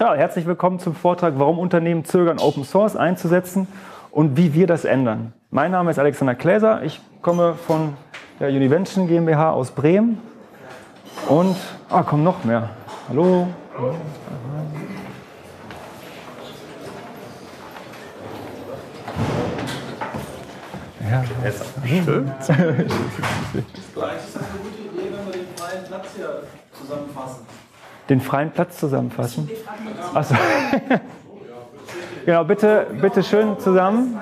Ja, herzlich willkommen zum Vortrag, warum Unternehmen zögern, Open Source einzusetzen und wie wir das ändern. Mein Name ist Alexander Kläser, ich komme von der Univention GmbH aus Bremen und, ah, kommen noch mehr. Hallo. Ja, es stimmt. Ist das eine gute Idee, wenn wir den freien Platz hier zusammenfassen? Den freien Platz zusammenfassen? Achso. genau, bitte, bitte schön zusammen.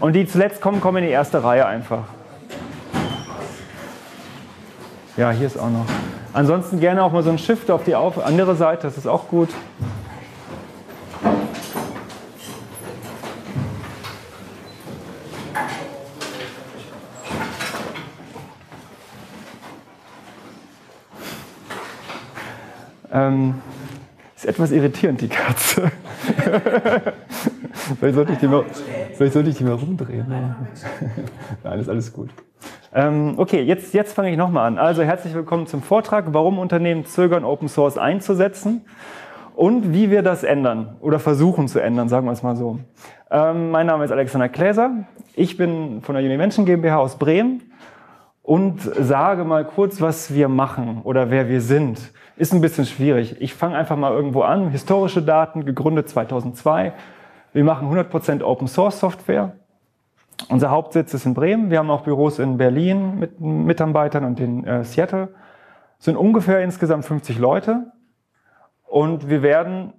Und die zuletzt kommen, kommen in die erste Reihe einfach. Ja, hier ist auch noch. Ansonsten gerne auch mal so ein Shift auf die andere Seite, das ist auch gut. Ähm, ist etwas irritierend, die Katze. vielleicht, sollte ich die mal, vielleicht sollte ich die mal rumdrehen. Nein, ist alles gut. Ähm, okay, jetzt, jetzt fange ich nochmal an. Also herzlich willkommen zum Vortrag, warum Unternehmen zögern, Open Source einzusetzen und wie wir das ändern oder versuchen zu ändern, sagen wir es mal so. Ähm, mein Name ist Alexander Kläser. Ich bin von der Univention GmbH aus Bremen und sage mal kurz, was wir machen oder wer wir sind. Ist ein bisschen schwierig. Ich fange einfach mal irgendwo an. Historische Daten, gegründet 2002. Wir machen 100% Open Source Software. Unser Hauptsitz ist in Bremen. Wir haben auch Büros in Berlin mit Mitarbeitern und in äh, Seattle. Sind ungefähr insgesamt 50 Leute. Und wir werden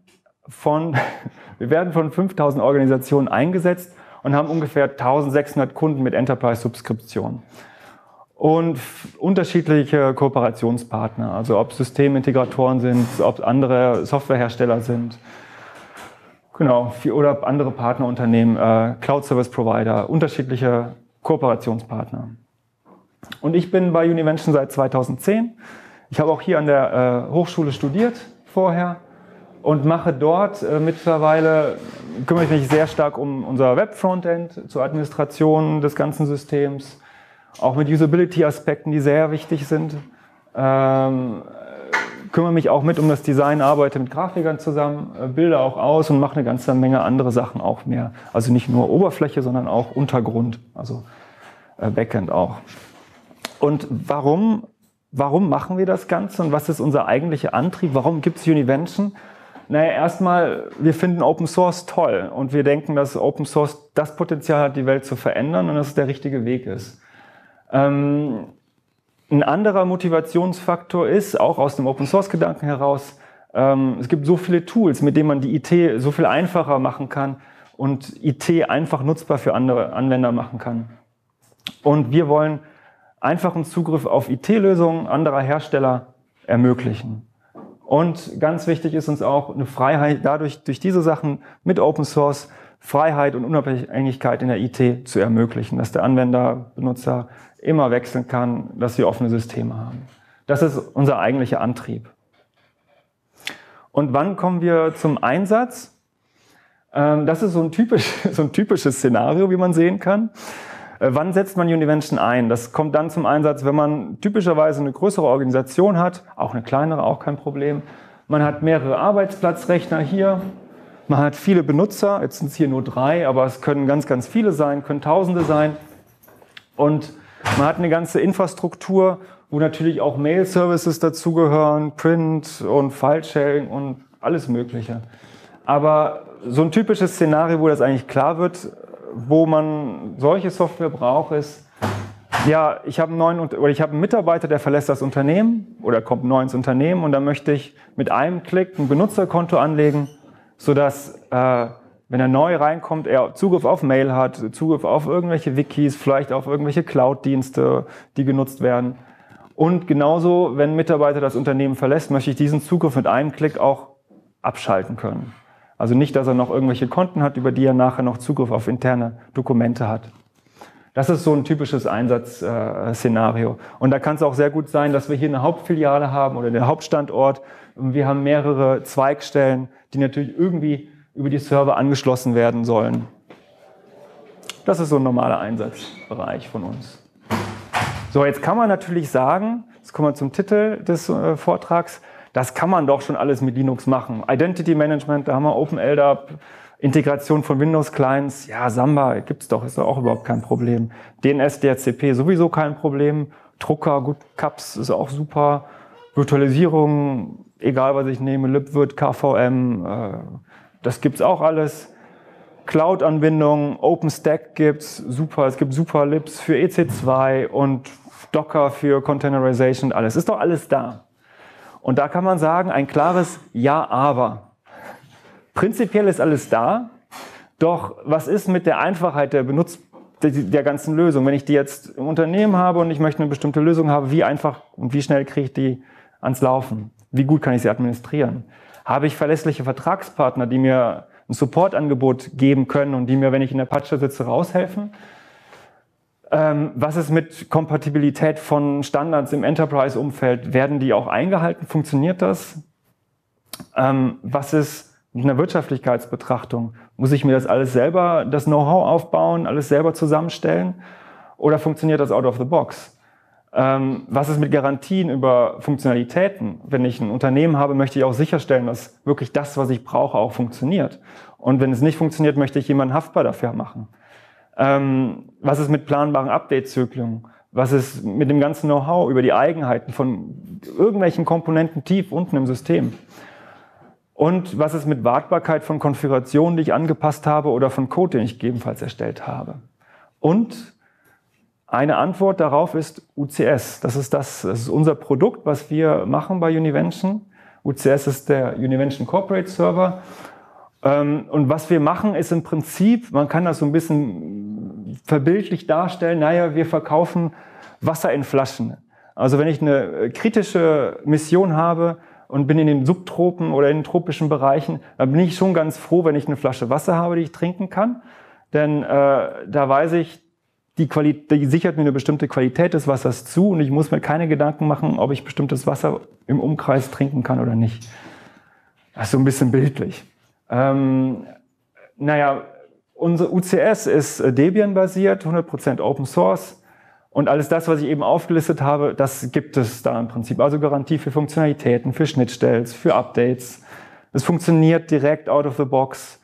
von, wir werden von 5000 Organisationen eingesetzt und haben ungefähr 1600 Kunden mit Enterprise-Subskription und unterschiedliche Kooperationspartner, also ob Systemintegratoren sind, ob andere Softwarehersteller sind, genau, oder andere Partnerunternehmen, äh, Cloud Service Provider, unterschiedliche Kooperationspartner. Und ich bin bei Univention seit 2010. Ich habe auch hier an der äh, Hochschule studiert vorher und mache dort äh, mittlerweile, kümmere ich mich sehr stark um unser Web-Frontend zur Administration des ganzen Systems, auch mit Usability-Aspekten, die sehr wichtig sind. Ähm, kümmere mich auch mit um das Design, arbeite mit Grafikern zusammen, äh, bilde auch aus und mache eine ganze Menge andere Sachen auch mehr. Also nicht nur Oberfläche, sondern auch Untergrund, also äh, Backend auch. Und warum, warum machen wir das Ganze und was ist unser eigentlicher Antrieb? Warum gibt es Univention? Naja, erstmal, wir finden Open Source toll und wir denken, dass Open Source das Potenzial hat, die Welt zu verändern und dass es der richtige Weg ist. Ähm, ein anderer Motivationsfaktor ist, auch aus dem Open Source Gedanken heraus, ähm, es gibt so viele Tools, mit denen man die IT so viel einfacher machen kann und IT einfach nutzbar für andere Anwender machen kann. Und wir wollen einfachen Zugriff auf IT-Lösungen anderer Hersteller ermöglichen. Und ganz wichtig ist uns auch eine Freiheit, dadurch durch diese Sachen mit Open Source Freiheit und Unabhängigkeit in der IT zu ermöglichen, dass der Anwender, Benutzer immer wechseln kann, dass wir offene Systeme haben. Das ist unser eigentlicher Antrieb. Und wann kommen wir zum Einsatz? Ähm, das ist so ein, typisch, so ein typisches Szenario, wie man sehen kann. Äh, wann setzt man Univention ein? Das kommt dann zum Einsatz, wenn man typischerweise eine größere Organisation hat, auch eine kleinere, auch kein Problem. Man hat mehrere Arbeitsplatzrechner hier, man hat viele Benutzer, jetzt sind es hier nur drei, aber es können ganz, ganz viele sein, können Tausende sein. Und man hat eine ganze Infrastruktur, wo natürlich auch Mail-Services dazugehören, Print und File-Sharing und alles Mögliche. Aber so ein typisches Szenario, wo das eigentlich klar wird, wo man solche Software braucht, ist, ja, ich habe einen neuen oder ich habe einen Mitarbeiter, der verlässt das Unternehmen oder kommt neu ins Unternehmen und da möchte ich mit einem Klick ein Benutzerkonto anlegen, sodass äh, wenn er neu reinkommt, er Zugriff auf Mail hat, Zugriff auf irgendwelche Wikis, vielleicht auf irgendwelche Cloud-Dienste, die genutzt werden. Und genauso, wenn ein Mitarbeiter das Unternehmen verlässt, möchte ich diesen Zugriff mit einem Klick auch abschalten können. Also nicht, dass er noch irgendwelche Konten hat, über die er nachher noch Zugriff auf interne Dokumente hat. Das ist so ein typisches Einsatzszenario. Und da kann es auch sehr gut sein, dass wir hier eine Hauptfiliale haben oder den Hauptstandort. Wir haben mehrere Zweigstellen, die natürlich irgendwie über die Server angeschlossen werden sollen. Das ist so ein normaler Einsatzbereich von uns. So, jetzt kann man natürlich sagen, jetzt kommen wir zum Titel des äh, Vortrags, das kann man doch schon alles mit Linux machen. Identity Management, da haben wir OpenLDAP, Integration von Windows-Clients, ja, Samba gibt's doch, ist doch auch überhaupt kein Problem. DNS, DHCP sowieso kein Problem. Drucker, gut, CAPS ist auch super. Virtualisierung, egal was ich nehme, LibVirt, KVM, äh, das gibt's auch alles. Cloud-Anbindungen, OpenStack gibt's, super. Es gibt super Libs für EC2 und Docker für Containerization und alles. Ist doch alles da. Und da kann man sagen, ein klares Ja, aber. Prinzipiell ist alles da, doch was ist mit der Einfachheit der Benutz der ganzen Lösung? Wenn ich die jetzt im Unternehmen habe und ich möchte eine bestimmte Lösung haben, wie einfach und wie schnell kriege ich die ans Laufen? Wie gut kann ich sie administrieren? Habe ich verlässliche Vertragspartner, die mir ein Supportangebot geben können und die mir, wenn ich in der Patsche sitze, raushelfen. Ähm, was ist mit Kompatibilität von Standards im Enterprise-Umfeld? Werden die auch eingehalten? Funktioniert das? Ähm, was ist mit einer Wirtschaftlichkeitsbetrachtung? Muss ich mir das alles selber, das Know-how aufbauen, alles selber zusammenstellen? Oder funktioniert das out of the box? Ähm, was ist mit Garantien über Funktionalitäten? Wenn ich ein Unternehmen habe, möchte ich auch sicherstellen, dass wirklich das, was ich brauche, auch funktioniert. Und wenn es nicht funktioniert, möchte ich jemanden haftbar dafür machen. Ähm, was ist mit planbaren Update-Zyklen? Was ist mit dem ganzen Know-how über die Eigenheiten von irgendwelchen Komponenten tief unten im System? Und was ist mit Wartbarkeit von Konfigurationen, die ich angepasst habe oder von Code, den ich gegebenenfalls erstellt habe? Und eine Antwort darauf ist UCS. Das ist, das, das ist unser Produkt, was wir machen bei Univention. UCS ist der Univention Corporate Server. Ähm, und was wir machen, ist im Prinzip, man kann das so ein bisschen verbildlich darstellen, naja, wir verkaufen Wasser in Flaschen. Also wenn ich eine kritische Mission habe und bin in den Subtropen oder in den tropischen Bereichen, dann bin ich schon ganz froh, wenn ich eine Flasche Wasser habe, die ich trinken kann. Denn äh, da weiß ich, die, die sichert mir eine bestimmte Qualität des Wassers zu und ich muss mir keine Gedanken machen, ob ich bestimmtes Wasser im Umkreis trinken kann oder nicht. Das ist so ein bisschen bildlich. Ähm, naja, unser UCS ist äh, Debian-basiert, 100% Open Source. Und alles das, was ich eben aufgelistet habe, das gibt es da im Prinzip. Also Garantie für Funktionalitäten, für Schnittstellen, für Updates. Es funktioniert direkt out of the box.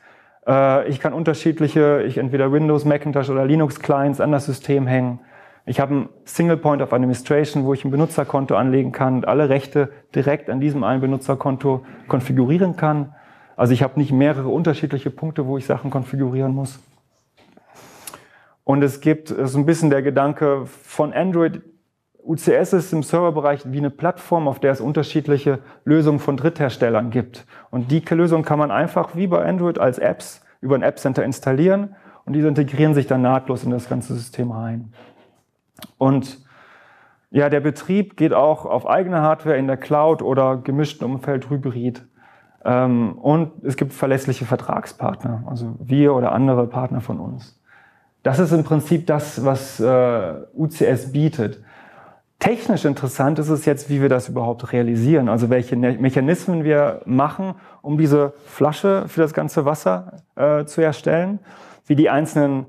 Äh, ich kann unterschiedliche, ich entweder Windows, Macintosh oder Linux Clients an das System hängen. Ich habe ein Single Point of Administration, wo ich ein Benutzerkonto anlegen kann und alle Rechte direkt an diesem einen Benutzerkonto konfigurieren kann. Also ich habe nicht mehrere unterschiedliche Punkte, wo ich Sachen konfigurieren muss. Und es gibt so ein bisschen der Gedanke von Android. UCS ist im Serverbereich wie eine Plattform, auf der es unterschiedliche Lösungen von Drittherstellern gibt. Und die Lösung kann man einfach wie bei Android als Apps über ein App Center installieren und diese integrieren sich dann nahtlos in das ganze System rein. Und ja, der Betrieb geht auch auf eigene Hardware in der Cloud oder gemischten Umfeld Hybrid. Ähm, und es gibt verlässliche Vertragspartner, also wir oder andere Partner von uns. Das ist im Prinzip das, was äh, UCS bietet. Technisch interessant ist es jetzt, wie wir das überhaupt realisieren, also welche Mechanismen wir machen, um diese Flasche für das ganze Wasser äh, zu erstellen, wie die einzelnen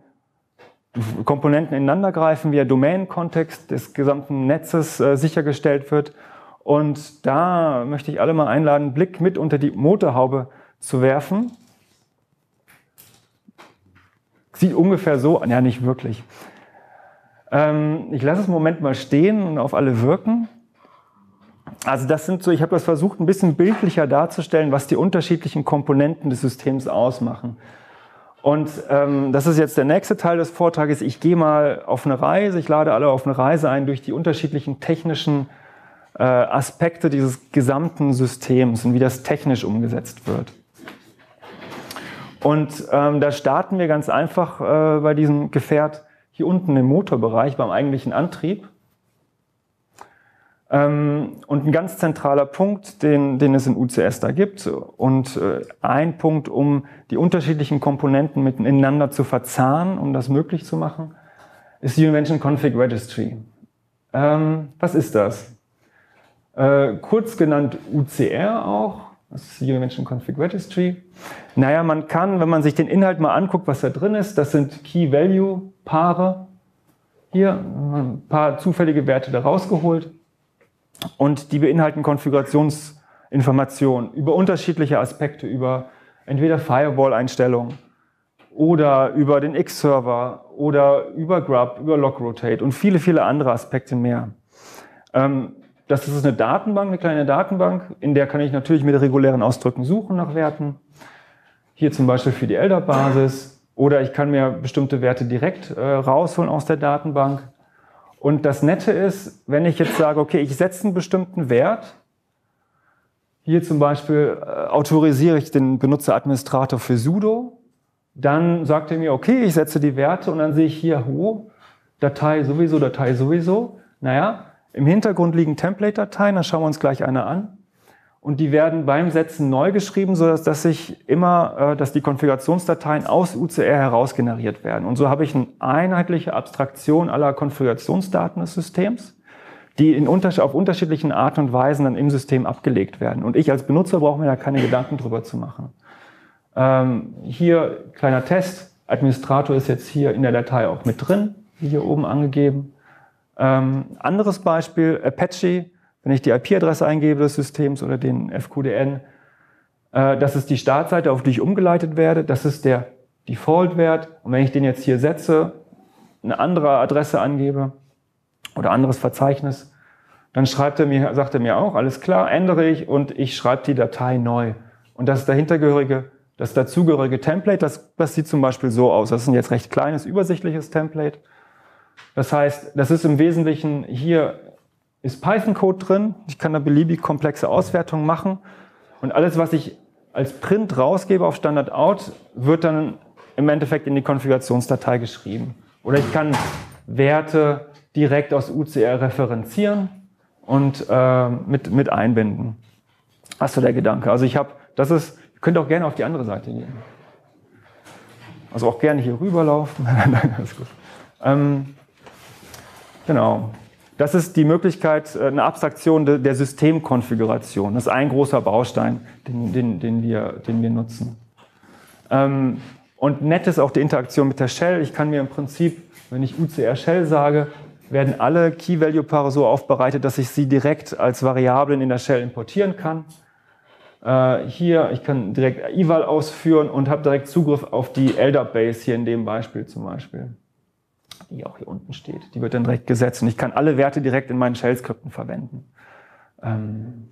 Komponenten ineinander greifen, wie der Domain-Kontext des gesamten Netzes äh, sichergestellt wird. Und da möchte ich alle mal einladen, einen Blick mit unter die Motorhaube zu werfen. Sieht ungefähr so, ja nicht wirklich. Ähm, ich lasse es einen Moment mal stehen und auf alle wirken. Also das sind so, ich habe das versucht, ein bisschen bildlicher darzustellen, was die unterschiedlichen Komponenten des Systems ausmachen. Und ähm, das ist jetzt der nächste Teil des Vortrages. Ich gehe mal auf eine Reise, ich lade alle auf eine Reise ein durch die unterschiedlichen technischen äh, Aspekte dieses gesamten Systems und wie das technisch umgesetzt wird. Und ähm, da starten wir ganz einfach äh, bei diesem Gefährt hier unten im Motorbereich beim eigentlichen Antrieb. Ähm, und ein ganz zentraler Punkt, den, den es in UCS da gibt und äh, ein Punkt, um die unterschiedlichen Komponenten miteinander zu verzahnen, um das möglich zu machen, ist die Invention Config Registry. Ähm, was ist das? Äh, kurz genannt UCR auch. Das ist die Invention Config Registry. Naja, man kann, wenn man sich den Inhalt mal anguckt, was da drin ist, das sind Key-Value-Paare. Hier ein paar zufällige Werte da rausgeholt. Und die beinhalten Konfigurationsinformationen über unterschiedliche Aspekte, über entweder Firewall-Einstellungen oder über den X-Server oder über Grub, über Logrotate und viele, viele andere Aspekte mehr. Ähm, das ist eine Datenbank, eine kleine Datenbank, in der kann ich natürlich mit regulären Ausdrücken suchen nach Werten. Hier zum Beispiel für die LDAP-Basis. Oder ich kann mir bestimmte Werte direkt äh, rausholen aus der Datenbank. Und das Nette ist, wenn ich jetzt sage, okay, ich setze einen bestimmten Wert, hier zum Beispiel äh, autorisiere ich den Benutzeradministrator für sudo, dann sagt er mir, okay, ich setze die Werte und dann sehe ich hier, oh, Datei sowieso, Datei sowieso. Naja, im Hintergrund liegen Template-Dateien, da schauen wir uns gleich eine an. Und die werden beim Setzen neu geschrieben, sodass dass sich immer, äh, dass die Konfigurationsdateien aus UCR heraus generiert werden. Und so habe ich eine einheitliche Abstraktion aller Konfigurationsdaten des Systems, die in unter auf unterschiedlichen Arten und Weisen dann im System abgelegt werden. Und ich als Benutzer brauche mir da keine Gedanken drüber zu machen. Ähm, hier kleiner Test. Administrator ist jetzt hier in der Datei auch mit drin, wie hier oben angegeben. Ähm, anderes Beispiel, Apache, wenn ich die IP-Adresse eingebe des Systems oder den FQDN, äh, das ist die Startseite, auf die ich umgeleitet werde, das ist der Default-Wert. Und wenn ich den jetzt hier setze, eine andere Adresse angebe oder anderes Verzeichnis, dann schreibt er mir, sagt er mir auch, alles klar, ändere ich und ich schreibe die Datei neu. Und das dahintergehörige, das dazugehörige Template, das, das sieht zum Beispiel so aus. Das ist ein jetzt recht kleines, übersichtliches Template. Das heißt, das ist im Wesentlichen, hier ist Python-Code drin. Ich kann da beliebig komplexe Auswertungen machen. Und alles, was ich als Print rausgebe auf Standard Out, wird dann im Endeffekt in die Konfigurationsdatei geschrieben. Oder ich kann Werte direkt aus UCR referenzieren und äh, mit, mit einbinden. Was so der Gedanke. Also ich habe, das ist, ihr könnt auch gerne auf die andere Seite gehen. Also auch gerne hier rüberlaufen. Nein, alles gut. Ähm, Genau. Das ist die Möglichkeit, äh, eine Abstraktion der Systemkonfiguration. Das ist ein großer Baustein, den, den, den, wir, den wir nutzen. Ähm, und nett ist auch die Interaktion mit der Shell. Ich kann mir im Prinzip, wenn ich UCR Shell sage, werden alle Key-Value-Paare so aufbereitet, dass ich sie direkt als Variablen in der Shell importieren kann. Äh, hier, ich kann direkt eval ausführen und habe direkt Zugriff auf die LDAP-Base hier in dem Beispiel zum Beispiel die auch hier unten steht. Die wird dann direkt gesetzt und ich kann alle Werte direkt in meinen Shell-Skripten verwenden. Ähm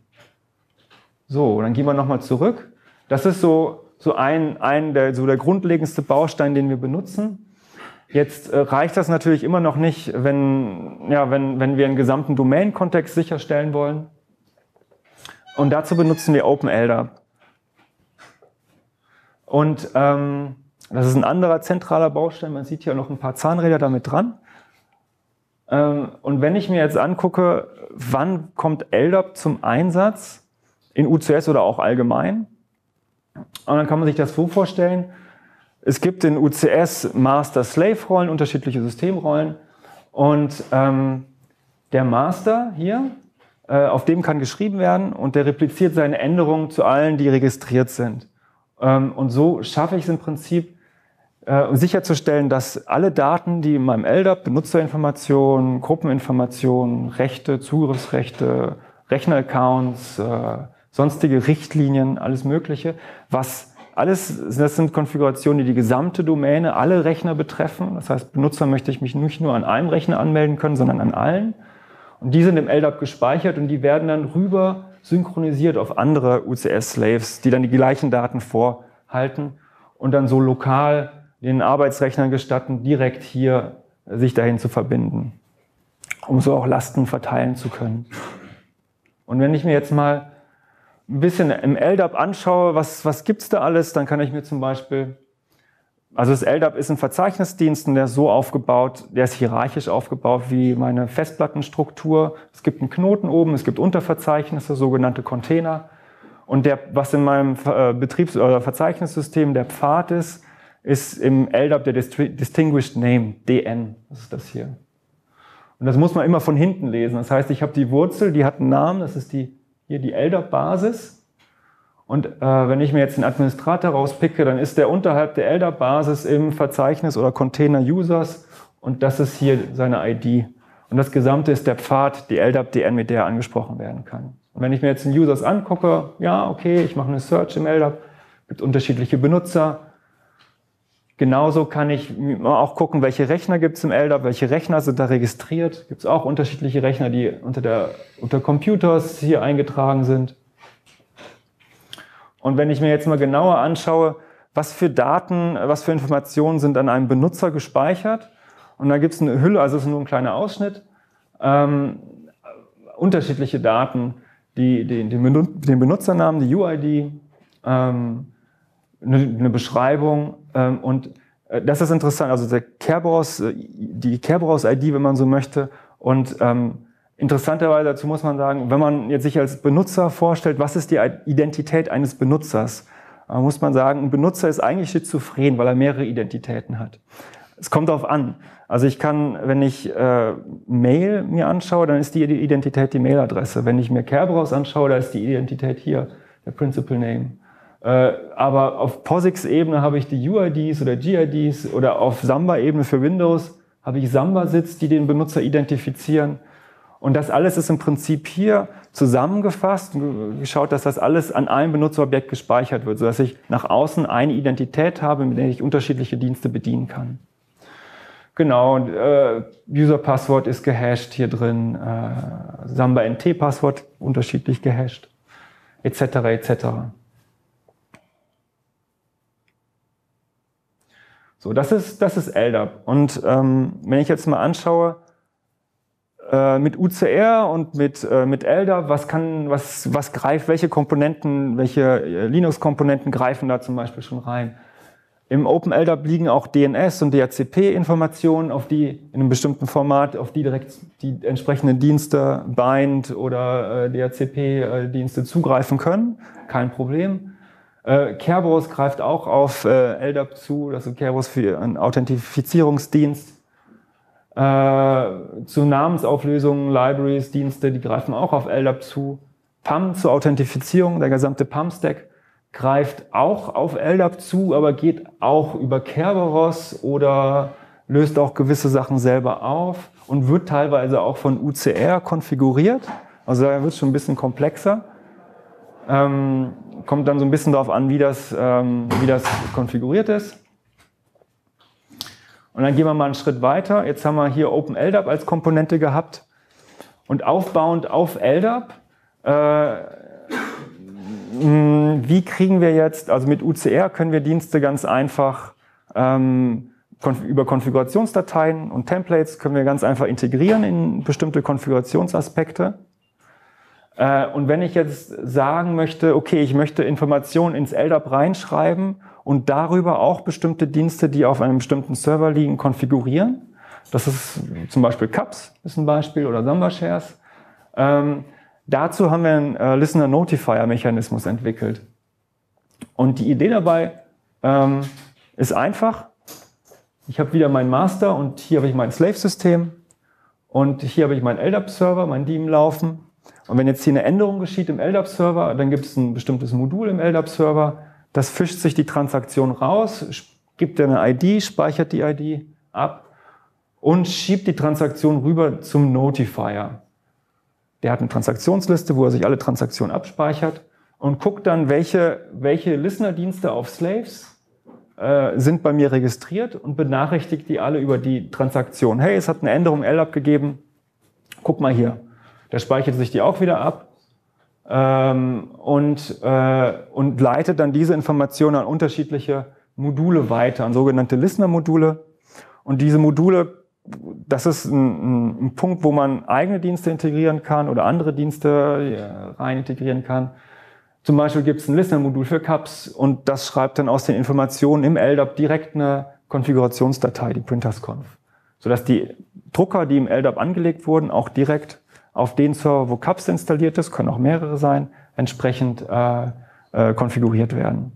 so, dann gehen wir nochmal zurück. Das ist so, so ein, ein der, so der grundlegendste Baustein, den wir benutzen. Jetzt äh, reicht das natürlich immer noch nicht, wenn, ja, wenn, wenn wir einen gesamten Domain-Kontext sicherstellen wollen. Und dazu benutzen wir OpenLDAP. Und ähm, das ist ein anderer zentraler Baustein. Man sieht hier noch ein paar Zahnräder damit dran. Ähm, und wenn ich mir jetzt angucke, wann kommt LDAP zum Einsatz in UCS oder auch allgemein, und dann kann man sich das so vorstellen, es gibt in UCS Master-Slave-Rollen, unterschiedliche Systemrollen. Und ähm, der Master hier, äh, auf dem kann geschrieben werden und der repliziert seine Änderungen zu allen, die registriert sind. Ähm, und so schaffe ich es im Prinzip, um sicherzustellen, dass alle Daten, die in meinem LDAP, Benutzerinformationen, Gruppeninformationen, Rechte, Zugriffsrechte, Rechneraccounts, äh, sonstige Richtlinien, alles Mögliche, was alles, das sind Konfigurationen, die die gesamte Domäne, alle Rechner betreffen. Das heißt, Benutzer möchte ich mich nicht nur an einem Rechner anmelden können, sondern an allen. Und die sind im LDAP gespeichert und die werden dann rüber synchronisiert auf andere UCS-Slaves, die dann die gleichen Daten vorhalten und dann so lokal den Arbeitsrechnern gestatten, direkt hier sich dahin zu verbinden, um so auch Lasten verteilen zu können. Und wenn ich mir jetzt mal ein bisschen im LDAP anschaue, was, was gibt's da alles, dann kann ich mir zum Beispiel, also das LDAP ist ein Verzeichnisdienst und der ist so aufgebaut, der ist hierarchisch aufgebaut wie meine Festplattenstruktur. Es gibt einen Knoten oben, es gibt Unterverzeichnisse, sogenannte Container. Und der, was in meinem äh, Betriebs- oder Verzeichnissystem der Pfad ist, ist im LDAP der Distinguished Name, DN. Das ist das hier. Und das muss man immer von hinten lesen. Das heißt, ich habe die Wurzel, die hat einen Namen, das ist die, hier die LDAP-Basis. Und äh, wenn ich mir jetzt einen Administrator rauspicke, dann ist der unterhalb der LDAP-Basis im Verzeichnis oder Container Users und das ist hier seine ID. Und das Gesamte ist der Pfad, die LDAP-DN, mit der angesprochen werden kann. Und wenn ich mir jetzt den Users angucke, ja, okay, ich mache eine Search im LDAP, gibt unterschiedliche Benutzer. Genauso kann ich auch gucken, welche Rechner gibt es im LDAP, welche Rechner sind da registriert. Gibt es auch unterschiedliche Rechner, die unter, der, unter Computers hier eingetragen sind. Und wenn ich mir jetzt mal genauer anschaue, was für Daten, was für Informationen sind an einem Benutzer gespeichert, und da gibt es eine Hülle, also es ist nur ein kleiner Ausschnitt, ähm, unterschiedliche Daten, die, die, den Benutzernamen, die UID, ähm, eine, eine Beschreibung und äh, das ist interessant, also der Kerberos, äh, die Kerberos-ID, wenn man so möchte und ähm, interessanterweise dazu muss man sagen, wenn man jetzt sich als Benutzer vorstellt, was ist die Identität eines Benutzers, äh, muss man sagen, ein Benutzer ist eigentlich schizophren, weil er mehrere Identitäten hat. Es kommt darauf an. Also ich kann, wenn ich äh, Mail mir anschaue, dann ist die Identität die Mailadresse. Wenn ich mir Kerberos anschaue, da ist die Identität hier, der Principal Name. Äh, aber auf POSIX-Ebene habe ich die UIDs oder GIDs oder auf Samba-Ebene für Windows habe ich Samba-Sitz, die den Benutzer identifizieren. Und das alles ist im Prinzip hier zusammengefasst geschaut, dass das alles an einem Benutzerobjekt gespeichert wird, sodass ich nach außen eine Identität habe, mit der ich unterschiedliche Dienste bedienen kann. Genau, äh, User-Passwort ist gehasht hier drin, äh, Samba-NT-Passwort unterschiedlich gehasht, etc. etc. So, das ist, das ist LDAP. Und ähm, wenn ich jetzt mal anschaue, äh, mit UCR und mit, äh, mit LDAP, was kann, was, was greift, welche Komponenten, welche äh, Linux-Komponenten greifen da zum Beispiel schon rein? Im OpenLDAP liegen auch DNS und DHCP-Informationen, auf die in einem bestimmten Format, auf die direkt die entsprechenden Dienste, Bind oder äh, DHCP-Dienste zugreifen können. Kein Problem. Äh, Kerberos greift auch auf äh, LDAP zu, also Kerberos für einen Authentifizierungsdienst. Äh, zu Namensauflösungen, Libraries, Dienste, die greifen auch auf LDAP zu. PAM zur Authentifizierung, der gesamte PAM-Stack greift auch auf LDAP zu, aber geht auch über Kerberos oder löst auch gewisse Sachen selber auf und wird teilweise auch von UCR konfiguriert. Also da wird es schon ein bisschen komplexer. Ähm, kommt dann so ein bisschen darauf an, wie das, ähm, wie das konfiguriert ist. Und dann gehen wir mal einen Schritt weiter. Jetzt haben wir hier OpenLDAP als Komponente gehabt. Und aufbauend auf LDAP, äh, wie kriegen wir jetzt, also mit UCR können wir Dienste ganz einfach ähm, über Konfigurationsdateien und Templates können wir ganz einfach integrieren in bestimmte Konfigurationsaspekte. Äh, und wenn ich jetzt sagen möchte, okay, ich möchte Informationen ins LDAP reinschreiben und darüber auch bestimmte Dienste, die auf einem bestimmten Server liegen, konfigurieren, das ist zum Beispiel CAPS, ist ein Beispiel, oder Samba Shares. Ähm, dazu haben wir einen äh, Listener Notifier Mechanismus entwickelt. Und die Idee dabei ähm, ist einfach. Ich habe wieder meinen Master und hier habe ich mein Slave-System und hier habe ich meinen LDAP-Server, mein Daemon laufen und wenn jetzt hier eine Änderung geschieht im LDAP-Server, dann gibt es ein bestimmtes Modul im LDAP-Server, das fischt sich die Transaktion raus, gibt eine ID, speichert die ID ab und schiebt die Transaktion rüber zum Notifier. Der hat eine Transaktionsliste, wo er sich alle Transaktionen abspeichert und guckt dann, welche, welche Listener-Dienste auf Slaves äh, sind bei mir registriert und benachrichtigt die alle über die Transaktion. Hey, es hat eine Änderung im LDAP gegeben. Guck mal hier. Der speichert sich die auch wieder ab ähm, und, äh, und leitet dann diese Informationen an unterschiedliche Module weiter, an sogenannte Listener-Module. Und diese Module, das ist ein, ein, Punkt, wo man eigene Dienste integrieren kann oder andere Dienste ja, rein integrieren kann. Zum Beispiel gibt es ein Listener-Modul für CAPS und das schreibt dann aus den Informationen im LDAP direkt eine Konfigurationsdatei, die Printers.conf, sodass die Drucker, die im LDAP angelegt wurden, auch direkt auf den Server, wo CAPS installiert ist, können auch mehrere sein, entsprechend äh, äh, konfiguriert werden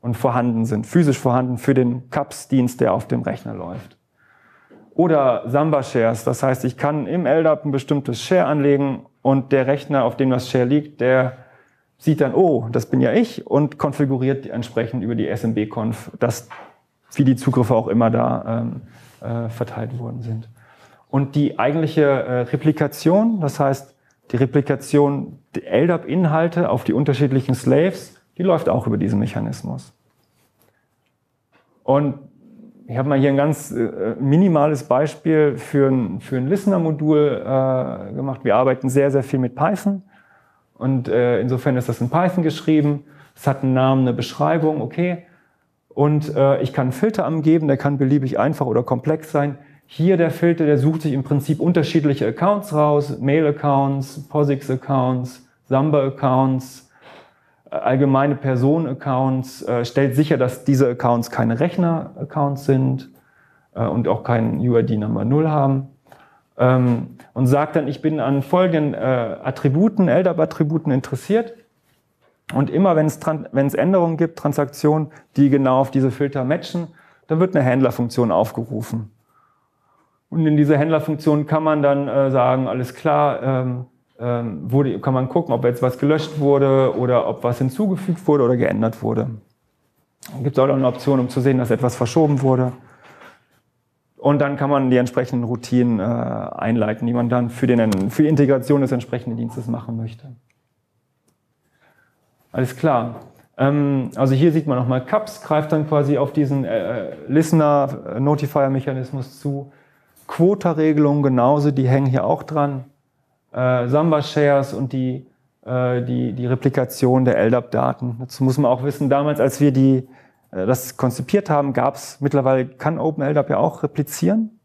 und vorhanden sind, physisch vorhanden für den CAPS-Dienst, der auf dem Rechner läuft. Oder Samba-Shares, das heißt, ich kann im LDAP ein bestimmtes Share anlegen und der Rechner, auf dem das Share liegt, der sieht dann, oh, das bin ja ich und konfiguriert entsprechend über die SMB-Conf, dass wie die Zugriffe auch immer da ähm, äh, verteilt worden sind. Und die eigentliche äh, Replikation, das heißt die Replikation der LDAP-Inhalte auf die unterschiedlichen Slaves, die läuft auch über diesen Mechanismus. Und ich habe mal hier ein ganz äh, minimales Beispiel für ein, für ein Listener-Modul äh, gemacht. Wir arbeiten sehr, sehr viel mit Python. Und äh, insofern ist das in Python geschrieben. Es hat einen Namen, eine Beschreibung, okay. Und äh, ich kann einen Filter angeben, der kann beliebig einfach oder komplex sein. Hier der Filter, der sucht sich im Prinzip unterschiedliche Accounts raus, Mail-Accounts, POSIX-Accounts, Samba-Accounts, äh, allgemeine Personen-Accounts, äh, stellt sicher, dass diese Accounts keine Rechner-Accounts sind äh, und auch keinen UID Number 0 haben. Ähm, und sagt dann, ich bin an folgenden Attributen, LDAP-Attributen interessiert. Und immer wenn es, wenn es Änderungen gibt, Transaktionen, die genau auf diese Filter matchen, dann wird eine Händlerfunktion aufgerufen. Und in dieser Händlerfunktion kann man dann äh, sagen, alles klar, ähm, ähm, wurde, kann man gucken, ob jetzt was gelöscht wurde oder ob was hinzugefügt wurde oder geändert wurde. Gibt es auch noch eine Option, um zu sehen, dass etwas verschoben wurde. Und dann kann man die entsprechenden Routinen äh, einleiten, die man dann für, den, für die Integration des entsprechenden Dienstes machen möchte. Alles klar. Ähm, also hier sieht man nochmal, CAPS greift dann quasi auf diesen äh, Listener-Notifier-Mechanismus zu. Quota-Regelungen genauso, die hängen hier auch dran äh, Samba-Shares und die, äh, die, die Replikation der LDAP-Daten. Dazu muss man auch wissen, damals, als wir die, äh, das konzipiert haben, gab es, mittlerweile kann OpenLDAP ja auch replizieren,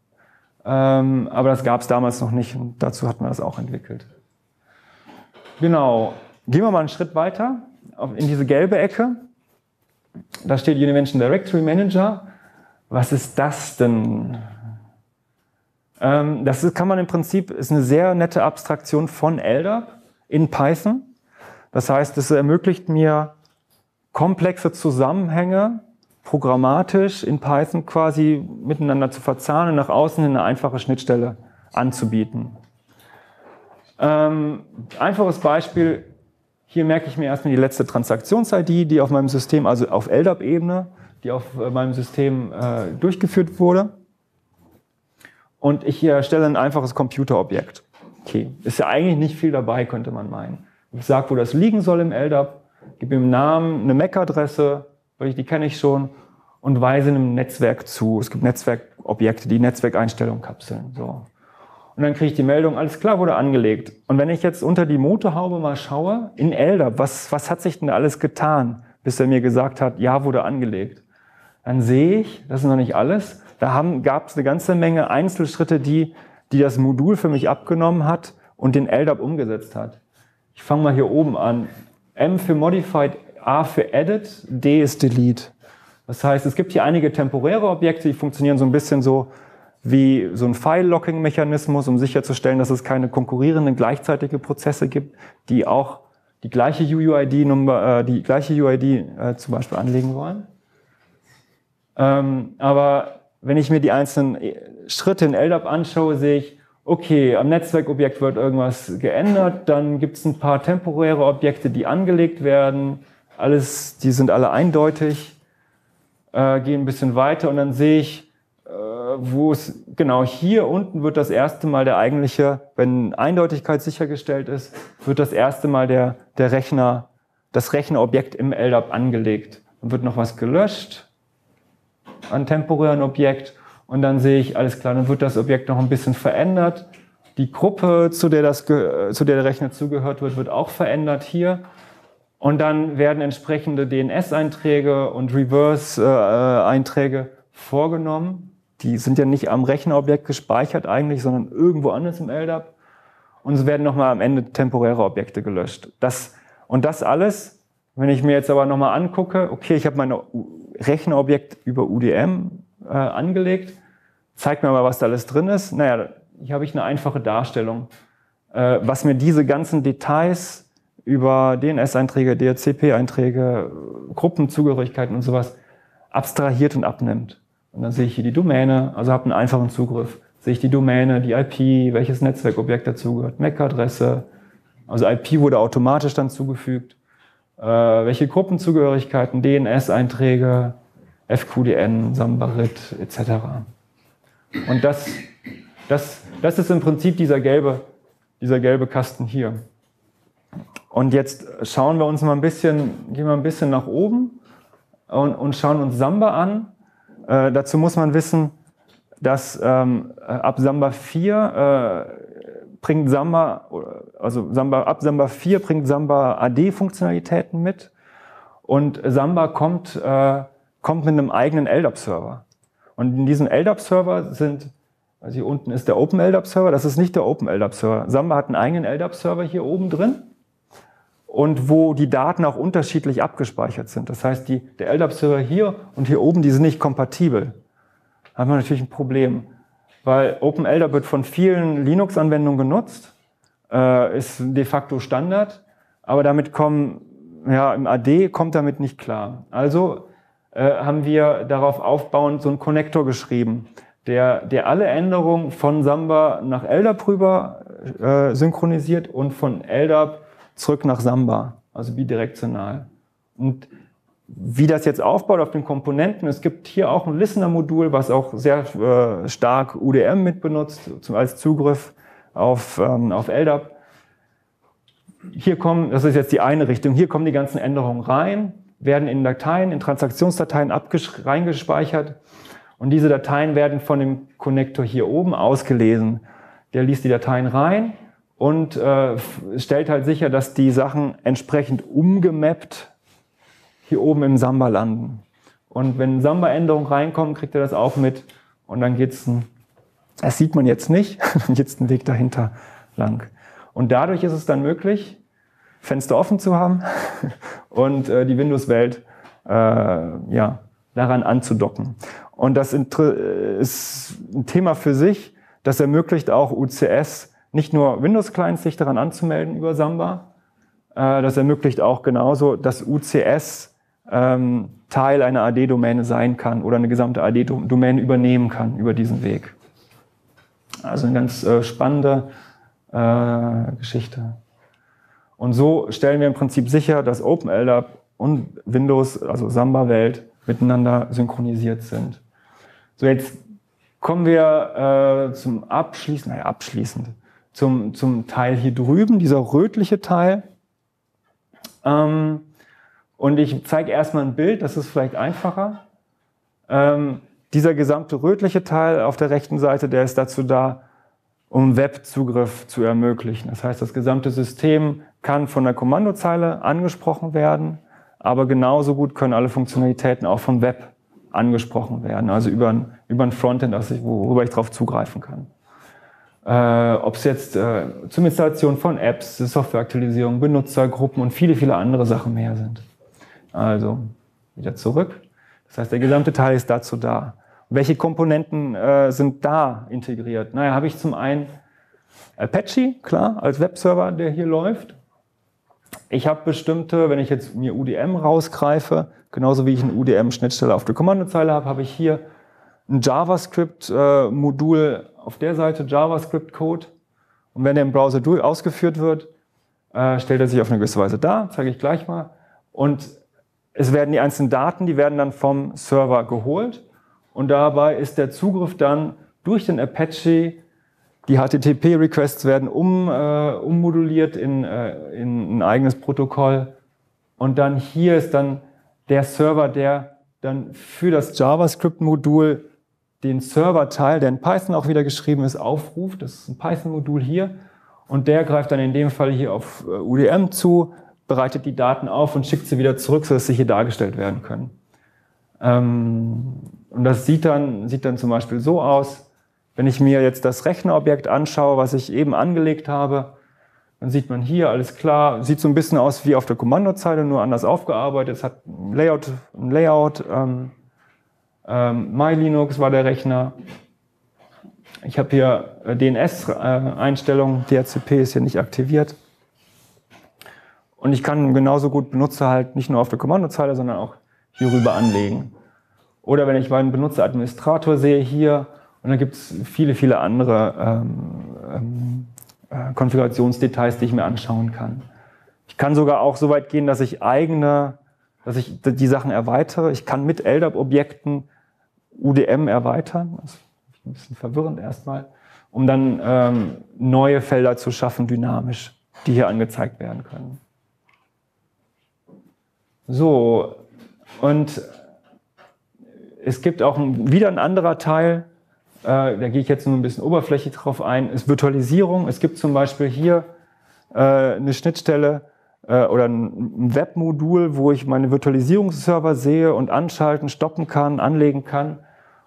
ähm, aber das gab es damals noch nicht und dazu hat man das auch entwickelt. Genau, gehen wir mal einen Schritt weiter in diese gelbe Ecke. Da steht Univention Directory Manager. Was ist das denn? Ähm, das kann man im Prinzip, ist eine sehr nette Abstraktion von LDAP in Python. Das heißt, es ermöglicht mir komplexe Zusammenhänge programmatisch in Python quasi miteinander zu verzahnen und nach außen eine einfache Schnittstelle anzubieten. Ähm, einfaches Beispiel, hier merke ich mir erstmal die letzte Transaktions-ID, die auf meinem System, also auf LDAP-Ebene, die auf äh, meinem System äh, durchgeführt wurde und ich erstelle ein einfaches Computerobjekt. Okay, ist ja eigentlich nicht viel dabei, könnte man meinen. Ich sage, wo das liegen soll im LDAP, gebe ihm einen Namen, eine MAC-Adresse, die kenne ich schon, und weise einem Netzwerk zu. Es gibt Netzwerkobjekte, die Netzwerkeinstellungen kapseln. So. Und dann kriege ich die Meldung, alles klar, wurde angelegt. Und wenn ich jetzt unter die Motorhaube mal schaue, in LDAP, was, was hat sich denn alles getan, bis er mir gesagt hat, ja, wurde angelegt? Dann sehe ich, das ist noch nicht alles, da gab es eine ganze Menge Einzelschritte, die, die das Modul für mich abgenommen hat und den LDAP umgesetzt hat. Ich fange mal hier oben an. M für Modified, A für Edit, D ist Delete. Das heißt, es gibt hier einige temporäre Objekte, die funktionieren so ein bisschen so wie so ein File-Locking-Mechanismus, um sicherzustellen, dass es keine konkurrierenden gleichzeitige Prozesse gibt, die auch die gleiche UUID-Nummer, äh, die gleiche UID äh, zum Beispiel anlegen wollen. Ähm, aber wenn ich mir die einzelnen äh, Schritte in LDAP anschaue, sehe ich, okay, am Netzwerkobjekt wird irgendwas geändert, dann gibt es ein paar temporäre Objekte, die angelegt werden. Alles, die sind alle eindeutig, äh, gehen ein bisschen weiter und dann sehe ich, äh, wo es, genau hier unten wird das erste Mal der eigentliche, wenn Eindeutigkeit sichergestellt ist, wird das erste Mal der, der Rechner, das Rechnerobjekt im LDAP angelegt. Dann wird noch was gelöscht, an temporären Objekt und dann sehe ich, alles klar, dann wird das Objekt noch ein bisschen verändert. Die Gruppe, zu der, das, zu der der Rechner zugehört wird, wird auch verändert hier. Und dann werden entsprechende DNS-Einträge und Reverse-Einträge vorgenommen. Die sind ja nicht am Rechnerobjekt gespeichert eigentlich, sondern irgendwo anders im LDAP. Und es werden nochmal am Ende temporäre Objekte gelöscht. Das, und das alles, wenn ich mir jetzt aber nochmal angucke, okay, ich habe meine Rechnerobjekt über UDM äh, angelegt. Zeigt mir mal, was da alles drin ist. Naja, hier habe ich eine einfache Darstellung, äh, was mir diese ganzen Details über DNS-Einträge, DHCP-Einträge, Gruppenzugehörigkeiten und sowas abstrahiert und abnimmt. Und dann sehe ich hier die Domäne, also habe einen einfachen Zugriff. Sehe ich die Domäne, die IP, welches Netzwerkobjekt dazugehört, MAC-Adresse. Also IP wurde automatisch dann zugefügt welche Gruppenzugehörigkeiten, DNS-Einträge, FQDN, Sambarit etc. Und das Das, das ist im Prinzip dieser gelbe, dieser gelbe Kasten hier. Und jetzt schauen wir uns mal ein bisschen, gehen wir ein bisschen nach oben und, und schauen uns Samba an. Äh, dazu muss man wissen, dass ähm, ab Samba 4 äh, bringt Samba, also Samba, ab Samba 4 bringt Samba AD-Funktionalitäten mit und Samba kommt, äh, kommt mit einem eigenen LDAP-Server. Und in diesem LDAP-Server sind, also hier unten ist der Open LDAP-Server, das ist nicht der Open LDAP-Server. Samba hat einen eigenen LDAP-Server hier oben drin und wo die Daten auch unterschiedlich abgespeichert sind. Das heißt, die, der LDAP-Server hier und hier oben, die sind nicht kompatibel hat man natürlich ein Problem, weil OpenLDAP wird von vielen Linux-Anwendungen genutzt, äh, ist de facto Standard, aber damit kommen, ja, im AD kommt damit nicht klar. Also äh, haben wir darauf aufbauend so einen Connector geschrieben, der, der alle Änderungen von Samba nach LDAP rüber äh, synchronisiert und von LDAP zurück nach Samba, also bidirektional. Und wie das jetzt aufbaut auf den Komponenten. Es gibt hier auch ein Listener-Modul, was auch sehr äh, stark UDM mitbenutzt zum, als Zugriff auf, ähm, auf LDAP. Hier kommen, das ist jetzt die eine Richtung, hier kommen die ganzen Änderungen rein, werden in Dateien, in Transaktionsdateien reingespeichert und diese Dateien werden von dem Connector hier oben ausgelesen. Der liest die Dateien rein und äh, stellt halt sicher, dass die Sachen entsprechend umgemappt hier oben im Samba landen. Und wenn Samba-Änderungen reinkommen, kriegt er das auch mit. Und dann geht's ein, das sieht man jetzt nicht, dann geht's einen Weg dahinter lang. Und dadurch ist es dann möglich, Fenster offen zu haben und äh, die Windows-Welt äh, ja, daran anzudocken. Und das ist ein Thema für sich. Das ermöglicht auch UCS, nicht nur Windows-Clients sich daran anzumelden über Samba, äh, das ermöglicht auch genauso, dass UCS ähm, Teil einer AD-Domäne sein kann oder eine gesamte AD-Domäne übernehmen kann über diesen Weg. Also eine ganz äh, spannende äh, Geschichte. Und so stellen wir im Prinzip sicher, dass OpenLDAP und Windows, also Samba-Welt, miteinander synchronisiert sind. So, jetzt kommen wir äh, zum Abschließen, naja, abschließend, zum, zum Teil hier drüben, dieser rötliche Teil. Ähm, und ich zeige erstmal ein Bild, das ist vielleicht einfacher. Ähm, dieser gesamte rötliche Teil auf der rechten Seite, der ist dazu da, um Webzugriff zu ermöglichen. Das heißt, das gesamte System kann von der Kommandozeile angesprochen werden, aber genauso gut können alle Funktionalitäten auch vom Web angesprochen werden, also über ein, über ein Frontend, worüber ich darauf zugreifen kann. Äh, Ob es jetzt äh, zur Installation von Apps, Softwareaktualisierung, Benutzergruppen und viele, viele andere Sachen mehr sind. Also wieder zurück. Das heißt, der gesamte Teil ist dazu da. welche Komponenten äh, sind da integriert? Naja, habe ich zum einen Apache, klar, als Webserver, der hier läuft. Ich habe bestimmte, wenn ich jetzt mir UDM rausgreife, genauso wie ich eine UDM-Schnittstelle auf der Kommandozeile habe, habe ich hier ein JavaScript-Modul äh, auf der Seite, JavaScript-Code. Und wenn der im Browser ausgeführt wird, äh, stellt er sich auf eine gewisse Weise dar, zeige ich gleich mal. Und es werden die einzelnen Daten, die werden dann vom Server geholt und dabei ist der Zugriff dann durch den Apache, die HTTP-Requests werden um, äh, ummoduliert in, äh, in ein eigenes Protokoll und dann hier ist dann der Server, der dann für das JavaScript-Modul den Server-Teil, der in Python auch wieder geschrieben ist, aufruft. Das ist ein Python-Modul hier. Und der greift dann in dem Fall hier auf äh, UDM zu, bereitet die Daten auf und schickt sie wieder zurück, sodass sie hier dargestellt werden können. Ähm, und das sieht dann, sieht dann zum Beispiel so aus, wenn ich mir jetzt das Rechnerobjekt anschaue, was ich eben angelegt habe, dann sieht man hier, alles klar, sieht so ein bisschen aus wie auf der Kommandozeile, nur anders aufgearbeitet. Es hat ein Layout, ein Layout ähm, ähm, MyLinux war der Rechner. Ich habe hier äh, DNS-Einstellungen, DHCP ist hier nicht aktiviert. Und ich kann genauso gut Benutzer halt nicht nur auf der Kommandozeile, sondern auch hierüber anlegen. Oder wenn ich meinen Benutzeradministrator sehe hier, und dann gibt es viele, viele andere ähm, ähm, äh, Konfigurationsdetails, die ich mir anschauen kann. Ich kann sogar auch so weit gehen, dass ich eigene, dass ich die Sachen erweitere. Ich kann mit LDAP-Objekten UDM erweitern. Das ist ein bisschen verwirrend erstmal. um dann ähm, neue Felder zu schaffen, dynamisch, die hier angezeigt werden können. So, und es gibt auch wieder ein anderer Teil, äh, da gehe ich jetzt nur ein bisschen oberflächlich drauf ein, ist Virtualisierung. Es gibt zum Beispiel hier äh, eine Schnittstelle äh, oder ein Webmodul, wo ich meine Virtualisierungsserver sehe und anschalten, stoppen kann, anlegen kann.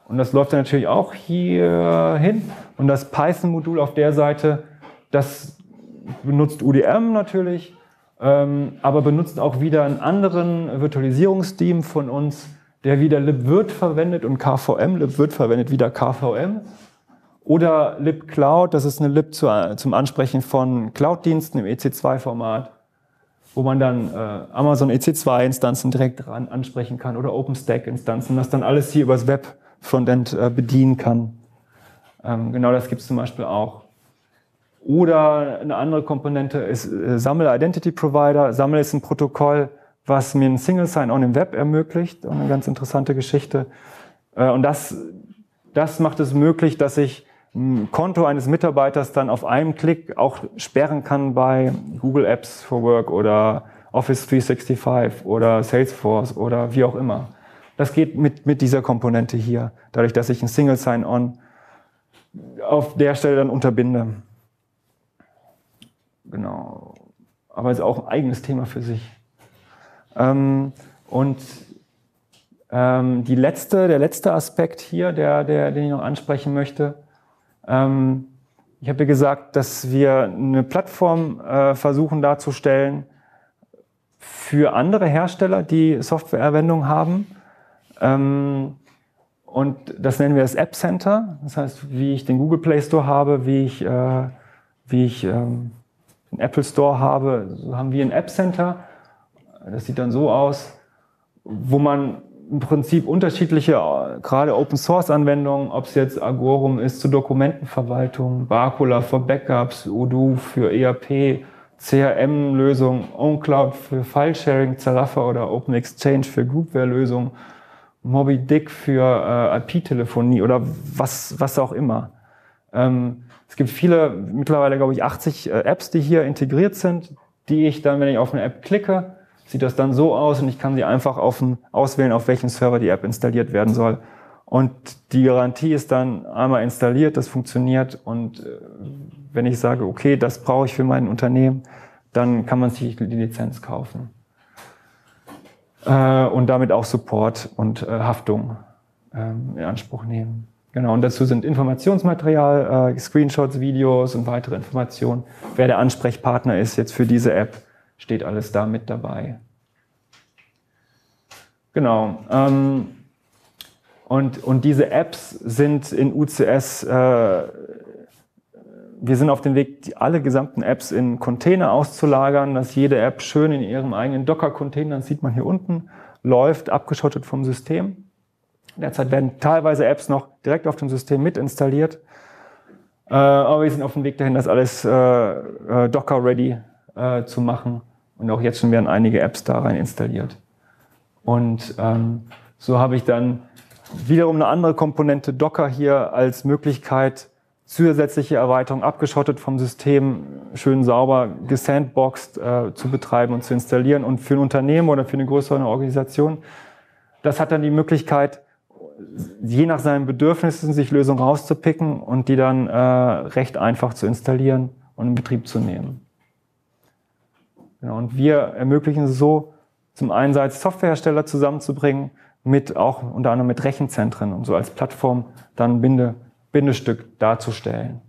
Und das läuft dann natürlich auch hier hin. Und das Python-Modul auf der Seite, das benutzt UDM natürlich, aber benutzt auch wieder einen anderen Virtualisierungssteam von uns, der wieder libvirt verwendet und KVM. libvirt verwendet wieder KVM. Oder libcloud, das ist eine lib zu, zum Ansprechen von Cloud-Diensten im EC2-Format, wo man dann äh, Amazon EC2-Instanzen direkt ran ansprechen kann oder OpenStack-Instanzen, das dann alles hier übers Web Frontend äh, bedienen kann. Ähm, genau das gibt es zum Beispiel auch. Oder eine andere Komponente ist äh, SAML Identity Provider. SAML ist ein Protokoll, was mir ein Single Sign-On im Web ermöglicht. Eine ganz interessante Geschichte. Äh, und das, das macht es möglich, dass ich ein Konto eines Mitarbeiters dann auf einen Klick auch sperren kann bei Google Apps for Work oder Office 365 oder Salesforce oder wie auch immer. Das geht mit, mit dieser Komponente hier, dadurch, dass ich ein Single Sign-On auf der Stelle dann unterbinde. Genau. Aber ist auch ein eigenes Thema für sich. Ähm, und ähm, die letzte, der letzte Aspekt hier, der, der, den ich noch ansprechen möchte, ähm, ich habe gesagt, dass wir eine Plattform äh, versuchen darzustellen für andere Hersteller, die Softwareanwendungen haben. Ähm, und das nennen wir das App Center. Das heißt, wie ich den Google Play Store habe, wie ich, äh, wie ich den Apple Store habe, so haben wir ein App Center. Das sieht dann so aus, wo man im Prinzip unterschiedliche, gerade Open Source Anwendungen, ob es jetzt Agorum ist zur Dokumentenverwaltung, Bacula für Backups, Odoo für ERP, CRM-Lösungen, OwnCloud für File-Sharing, Zarafa oder Open Exchange für Groupware-Lösungen, Moby Dick für äh, IP-Telefonie oder was, was auch immer. Ähm, es gibt viele, mittlerweile glaube ich 80 äh, Apps, die hier integriert sind, die ich dann, wenn ich auf eine App klicke, sieht das dann so aus und ich kann sie einfach auf ein, auswählen, auf welchem Server die App installiert werden soll. Und die Garantie ist dann einmal installiert, das funktioniert und äh, wenn ich sage, okay, das brauche ich für mein Unternehmen, dann kann man sich die Lizenz kaufen. Äh, und damit auch Support und Haftung ähm, in Anspruch nehmen. Genau, und dazu sind Informationsmaterial, äh, Screenshots, Videos und weitere Informationen. Wer der Ansprechpartner ist jetzt für diese App, steht alles da mit dabei. Genau. Ähm, und, und diese Apps sind in UCS, äh, wir sind auf dem Weg, alle gesamten Apps in Container auszulagern, dass jede App schön in ihrem eigenen Docker-Container, das sieht man hier unten, läuft, abgeschottet vom System. Derzeit werden teilweise Apps noch direkt auf dem System mit installiert. Äh, aber wir sind auf dem Weg dahin, das alles äh, äh, Docker-ready zu machen. Und auch jetzt schon werden einige Apps da rein installiert. Und ähm, so habe ich dann wiederum eine andere Komponente Docker hier als Möglichkeit, zusätzliche Erweiterungen abgeschottet vom System, schön sauber gesandboxed zu betreiben und zu installieren. Und für ein Unternehmen oder für eine größere Organisation, das hat dann die Möglichkeit, je nach seinen Bedürfnissen sich Lösungen rauszupicken und die dann äh, recht einfach zu installieren und in Betrieb zu nehmen. Genau, und wir ermöglichen es so, zum Einsatz Softwarehersteller zusammenzubringen, mit auch unter anderem mit Rechenzentren und so als Plattform dann Binde, Bindestück darzustellen.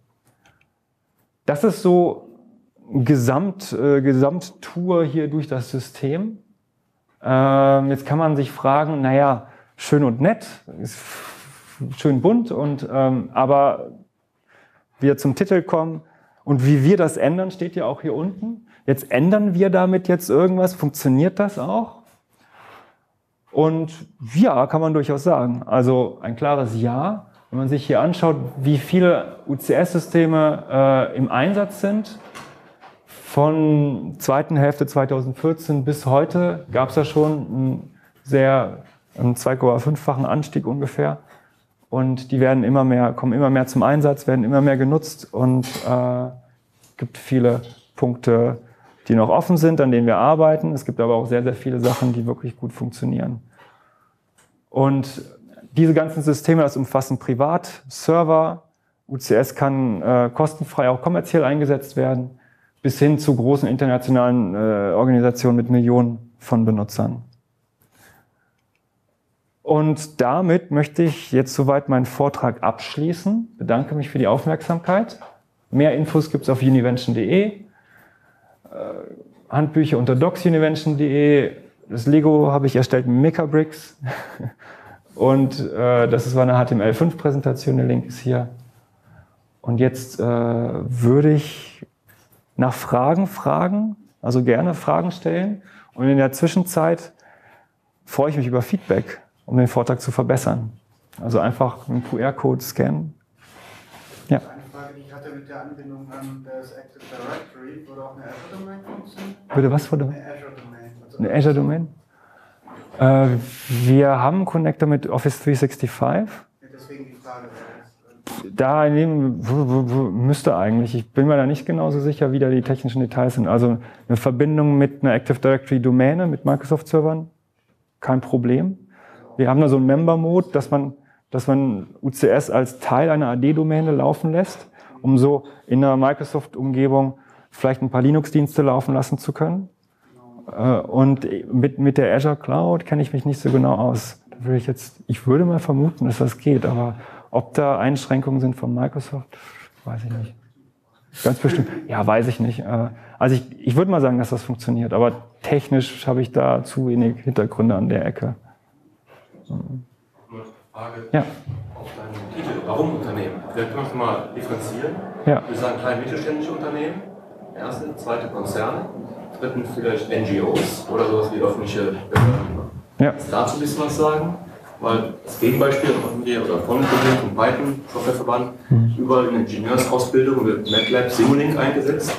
Das ist so Gesamt, äh, Gesamttour hier durch das System. Ähm, jetzt kann man sich fragen, naja, schön und nett, schön bunt und ähm, aber wir zum Titel kommen und wie wir das ändern, steht ja auch hier unten. Jetzt ändern wir damit jetzt irgendwas? Funktioniert das auch? Und ja, kann man durchaus sagen. Also ein klares Ja. Wenn man sich hier anschaut, wie viele UCS-Systeme äh, im Einsatz sind, von zweiten Hälfte 2014 bis heute gab es da schon einen sehr einen 2,5-fachen Anstieg ungefähr. und die werden immer mehr, kommen immer mehr zum Einsatz, werden immer mehr genutzt und äh, gibt viele Punkte, die noch offen sind, an denen wir arbeiten. Es gibt aber auch sehr, sehr viele Sachen, die wirklich gut funktionieren. Und diese ganzen Systeme, das umfassen Privat, Server, UCS kann äh, kostenfrei auch kommerziell eingesetzt werden, bis hin zu großen internationalen äh, Organisationen mit Millionen von Benutzern. Und damit möchte ich jetzt soweit meinen Vortrag abschließen. Bedanke mich für die Aufmerksamkeit. Mehr Infos gibt es auf univention.de, äh, Handbücher unter docsunivention.de. Das Lego habe ich erstellt mit Mechabricks. Und äh, das war eine HTML5-Präsentation, der Link ist hier. Und jetzt äh, würde ich nach Fragen fragen, also gerne Fragen stellen. Und in der Zwischenzeit freue ich mich über Feedback, um den Vortrag zu verbessern. Also einfach einen QR-Code scannen. Ja. Eine Frage, die ich hatte mit der Anbindung an das Active Directory, würde auch eine Azure-Domain funktionieren? Würde was Domain? Eine Azure-Domain. Also eine Azure-Domain? Äh, wir haben einen Connector mit Office 365. Ja, deswegen die Frage. Da müsste eigentlich, ich bin mir da nicht genauso sicher, wie da die technischen Details sind. Also eine Verbindung mit einer Active Directory Domäne, mit Microsoft Servern, kein Problem. Wir haben da so einen Member-Mode, dass man, dass man UCS als Teil einer AD-Domäne laufen lässt, um so in einer Microsoft-Umgebung vielleicht ein paar Linux-Dienste laufen lassen zu können. Äh, und mit, mit der Azure Cloud kenne ich mich nicht so genau aus. Da würde ich jetzt, ich würde mal vermuten, dass das geht, aber ob da Einschränkungen sind von Microsoft, weiß ich nicht. Ganz bestimmt. Ja, weiß ich nicht. Äh, also ich, ich würde mal sagen, dass das funktioniert, aber technisch habe ich da zu wenig Hintergründe an der Ecke. Frage ja. auf deinen Titel. Warum Unternehmen? Vielleicht können wir es mal differenzieren. Ja. Wir sagen klein mittelständische Unternehmen, erste, zweite Konzerne dritten vielleicht NGOs oder sowas wie öffentliche Behörden. Ja. Kannst dazu ein bisschen was sagen? Weil das Gegenbeispiel von mir oder von Projekt und Python, Softwareverband, mhm. überall in Ingenieursausbildung wird MATLAB Simulink eingesetzt.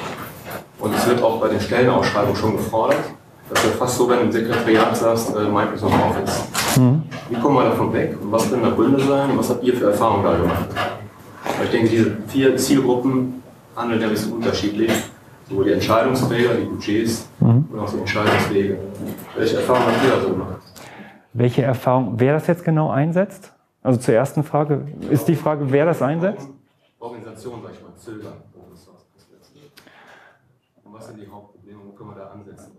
Und es wird auch bei den Stellenausschreibungen schon gefordert. Das ist fast so, wenn du im Sekretariat sagst, äh, Microsoft Office. Mhm. Wie kommen wir davon weg? Und was können da Gründe sein? Was habt ihr für Erfahrungen da gemacht? Weil ich denke, diese vier Zielgruppen handeln ja ein bisschen unterschiedlich sowohl die Entscheidungsträger, die Budgets mhm. und auch die Entscheidungswege. Welche Erfahrungen habt ihr da so gemacht? Welche Erfahrung, wer das jetzt genau einsetzt? Also zur ersten Frage, ist die Frage, wer das einsetzt? Organisation, sag ich mal, zögern. Und was sind die Hauptprobleme? Wo können wir da ansetzen?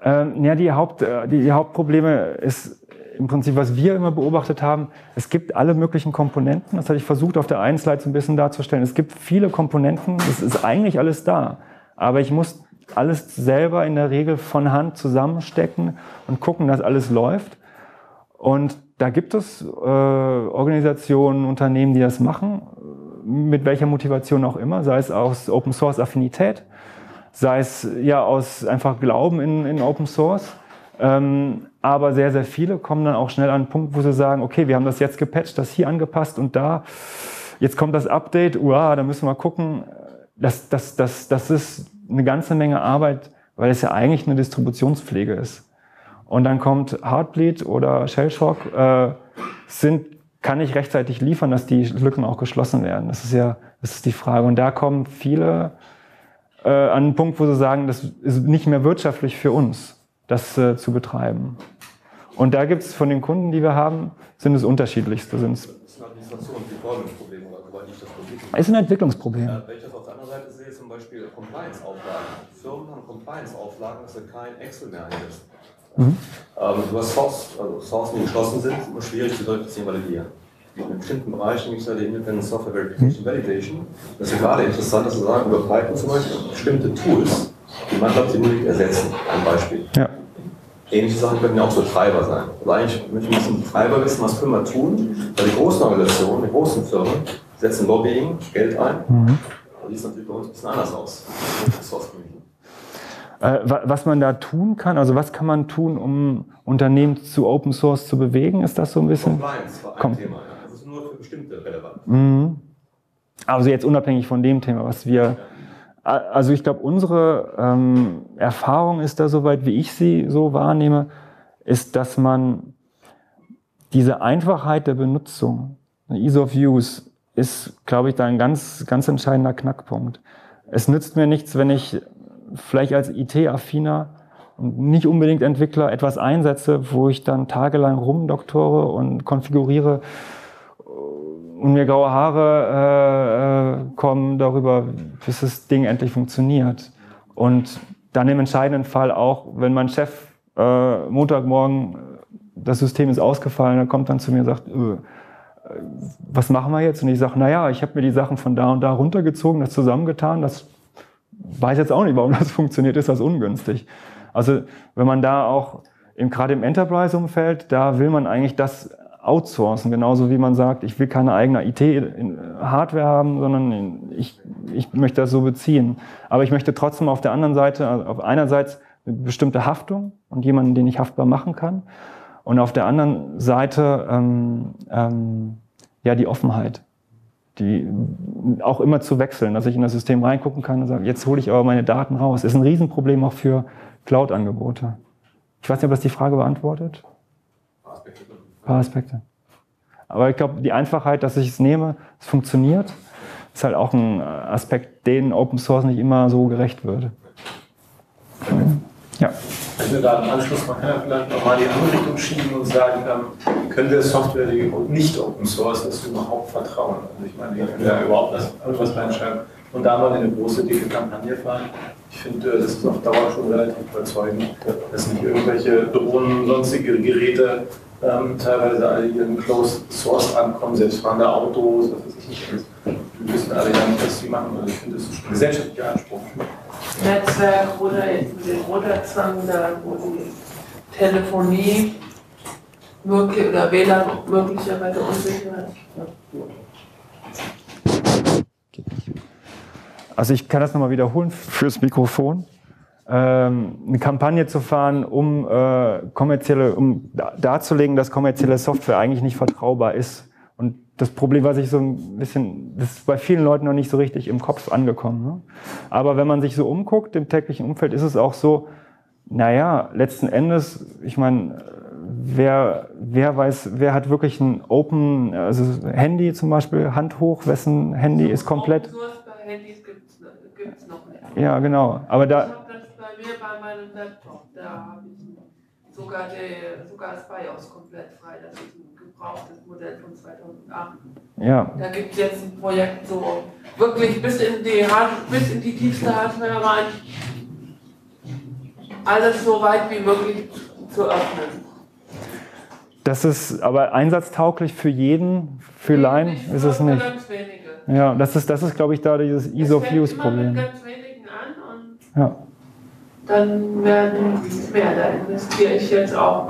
Ähm, ja, die, Haupt, äh, die, die Hauptprobleme ist im Prinzip, was wir immer beobachtet haben, es gibt alle möglichen Komponenten. Das hatte ich versucht, auf der einen Slide so ein bisschen darzustellen. Es gibt viele Komponenten, es ist eigentlich alles da. Aber ich muss alles selber in der Regel von Hand zusammenstecken und gucken, dass alles läuft. Und da gibt es äh, Organisationen, Unternehmen, die das machen, mit welcher Motivation auch immer, sei es aus Open Source Affinität, sei es ja aus einfach Glauben in, in Open Source. Ähm, aber sehr, sehr viele kommen dann auch schnell an einen Punkt, wo sie sagen, okay, wir haben das jetzt gepatcht, das hier angepasst und da, jetzt kommt das Update, uah, da müssen wir gucken, das, das, das, das ist eine ganze Menge Arbeit, weil es ja eigentlich eine Distributionspflege ist. Und dann kommt Heartbleed oder Shellshock, äh, sind, kann ich rechtzeitig liefern, dass die Lücken auch geschlossen werden. Das ist ja, das ist die Frage. Und da kommen viele äh, an einen Punkt, wo sie sagen, das ist nicht mehr wirtschaftlich für uns, das äh, zu betreiben. Und da gibt es von den Kunden, die wir haben, sind es unterschiedlichste. Sind es ist ein Administrationsproblem, soweit ich das Ist ein Entwicklungsproblem. Ja, Beispiel Compliance-Auflagen. Firmen haben Compliance-Auflagen, dass sie kein Excel mehr einsetzen. Mhm. Ähm, du hast Source, also Sourcen, die geschlossen sind, immer schwierig zu verifizieren, validieren. In bestimmten Bereichen gibt es ja die Independent Software Verification Validation. Das ist gerade interessant, dass wir sagen, über Python zum Beispiel bestimmte Tools, die man glaubt, sie nicht ersetzen. Ein Beispiel. Ja. Ähnliche Sachen können ja auch so Treiber sein. Also eigentlich möchte ich ein bisschen Treiber wissen, was können wir tun, weil die großen Organisationen, die großen Firmen setzen Lobbying, Geld ein. Mhm die ist natürlich bei uns ein bisschen anders aus. Äh, was man da tun kann, also was kann man tun, um Unternehmen zu Open Source zu bewegen? Ist das so ein bisschen? Compliance war ein Com Thema, ja. Das ist nur für bestimmte relevant. Mhm. Also jetzt unabhängig von dem Thema, was wir. Also ich glaube, unsere ähm, Erfahrung ist da soweit, wie ich sie so wahrnehme, ist, dass man diese Einfachheit der Benutzung Ease of Use ist, glaube ich, da ein ganz, ganz entscheidender Knackpunkt. Es nützt mir nichts, wenn ich vielleicht als IT-Affiner und nicht unbedingt Entwickler etwas einsetze, wo ich dann tagelang rumdoktore und konfiguriere und mir graue Haare äh, kommen darüber, bis das Ding endlich funktioniert. Und dann im entscheidenden Fall auch, wenn mein Chef äh, Montagmorgen, das System ist ausgefallen, er kommt dann zu mir und sagt, äh, was machen wir jetzt? Und ich sage, naja, ich habe mir die Sachen von da und da runtergezogen, das zusammengetan, das weiß jetzt auch nicht, warum das funktioniert, ist das ungünstig. Also wenn man da auch, gerade im Enterprise-Umfeld, da will man eigentlich das outsourcen, genauso wie man sagt, ich will keine eigene IT-Hardware haben, sondern ich, ich möchte das so beziehen. Aber ich möchte trotzdem auf der anderen Seite, also auf einerseits eine bestimmte Haftung und jemanden, den ich haftbar machen kann. Und auf der anderen Seite ähm, ähm, ja die Offenheit, die auch immer zu wechseln, dass ich in das System reingucken kann und sage, jetzt hole ich aber meine Daten raus. Ist ein Riesenproblem auch für Cloud-Angebote. Ich weiß nicht, ob das die Frage beantwortet. Paar Aspekte. Aber ich glaube, die Einfachheit, dass ich es nehme, es funktioniert, ist halt auch ein Aspekt, den Open Source nicht immer so gerecht würde. Ja. Also da im Anschluss, man kann ja vielleicht nochmal die andere Richtung schieben und sagen, ähm, können wir Software, die nicht Open Source ist, überhaupt vertrauen? Also ich meine, wir können ja überhaupt was, irgendwas reinschreiben und da mal eine große, dicke Kampagne fahren. Ich finde, das ist auf Dauer schon relativ überzeugend, dass nicht irgendwelche Drohnen, sonstige Geräte ähm, teilweise alle hier in Closed Source ankommen, selbstfahrende Autos, was weiß ich nicht alles. Wir wissen alle gar nicht, was die machen. Also ich finde, das ist ein gesellschaftlicher Anspruch. Netzwerk oder dem Runterzwang, da wo die Telefonie möglich oder WLAN möglicherweise unsicher ist. Also ich kann das nochmal wiederholen fürs Mikrofon. Ähm, eine Kampagne zu fahren, um äh, kommerzielle, um darzulegen, dass kommerzielle Software eigentlich nicht vertraubar ist. Und das Problem, was ich so ein bisschen, das ist bei vielen Leuten noch nicht so richtig im Kopf angekommen. Ne? Aber wenn man sich so umguckt im täglichen Umfeld, ist es auch so, naja, letzten Endes, ich meine, wer, wer weiß, wer hat wirklich ein Open, also Handy zum Beispiel, Hand hoch, wessen Handy ist komplett. Open Source bei Handys gibt's, gibt's noch nicht. Ja, genau. Aber da. Ich habe das bei mir bei meinem Laptop, da habe ich sogar, die, sogar das BIOS komplett frei. Das ist ein gebrauchtes Modell von 2008. Ja. Da gibt es jetzt ein Projekt so wirklich bis in die, bis in die tiefste Hardware rein. Alles so weit wie möglich zu öffnen. Das ist aber einsatztauglich für jeden, für Laien ist es nicht. Ja, das ist, das ist glaube ich, da dieses Ease of Use Problem. Mit ganz wenigen an und ja. Dann werden mehr. Da investiere ich jetzt auch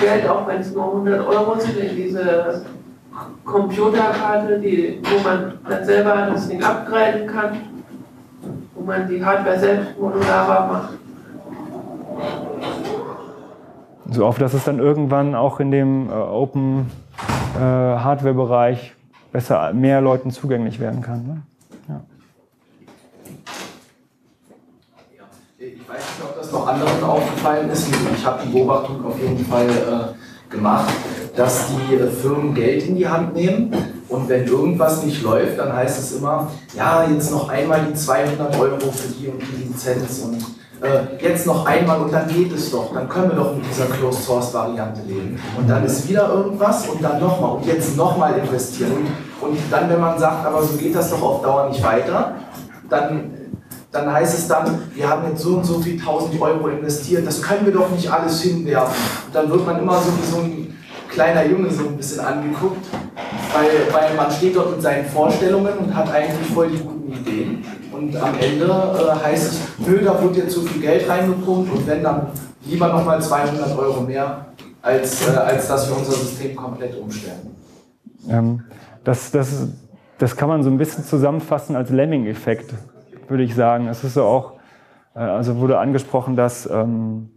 Geld, auch wenn es nur 100 Euro sind, in diese Computerkarte, die, wo man dann selber das Ding upgraden kann, wo man die Hardware selbst modularer macht. So auf, dass es dann irgendwann auch in dem äh, Open äh, Hardware-Bereich besser mehr Leuten zugänglich werden kann. Ne? Ich weiß nicht, ob das noch anderen aufgefallen ist. Ich habe die Beobachtung auf jeden Fall äh, gemacht, dass die äh, Firmen Geld in die Hand nehmen und wenn irgendwas nicht läuft, dann heißt es immer, ja, jetzt noch einmal die 200 Euro für die und die Lizenz und äh, jetzt noch einmal und dann geht es doch, dann können wir doch mit dieser Closed Source Variante leben. Und dann ist wieder irgendwas und dann nochmal und jetzt nochmal investieren. Und, und dann, wenn man sagt, aber so geht das doch auf Dauer nicht weiter, dann dann heißt es dann, wir haben jetzt so und so viel tausend Euro investiert, das können wir doch nicht alles hinwerfen. Und dann wird man immer so wie so ein kleiner Junge so ein bisschen angeguckt, weil, weil man steht dort mit seinen Vorstellungen und hat eigentlich voll die guten Ideen. Und am Ende äh, heißt es, nö, da wurde jetzt zu viel Geld reingepumpt und wenn dann lieber nochmal 200 Euro mehr, als, äh, als dass wir unser System komplett umstellen. Ähm, das, das, das kann man so ein bisschen zusammenfassen als Lemming-Effekt würde ich sagen. Es ist auch, äh, also wurde angesprochen, dass ähm,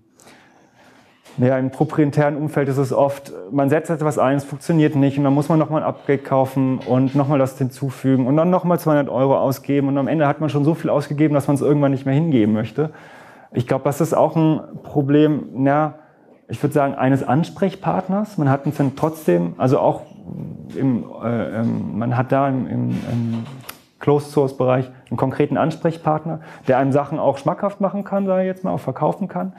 ja, im proprietären Umfeld ist es oft, man setzt etwas ein, es funktioniert nicht und dann muss man nochmal ein Upgrade kaufen und nochmal das hinzufügen und dann nochmal 200 Euro ausgeben und am Ende hat man schon so viel ausgegeben, dass man es irgendwann nicht mehr hingeben möchte. Ich glaube, das ist auch ein Problem, na, ich würde sagen, eines Ansprechpartners. Man hat trotzdem, also auch im, äh, ähm, man hat da im, im, im Closed Source Bereich einen konkreten Ansprechpartner, der einem Sachen auch schmackhaft machen kann, sage ich jetzt mal, auch verkaufen kann,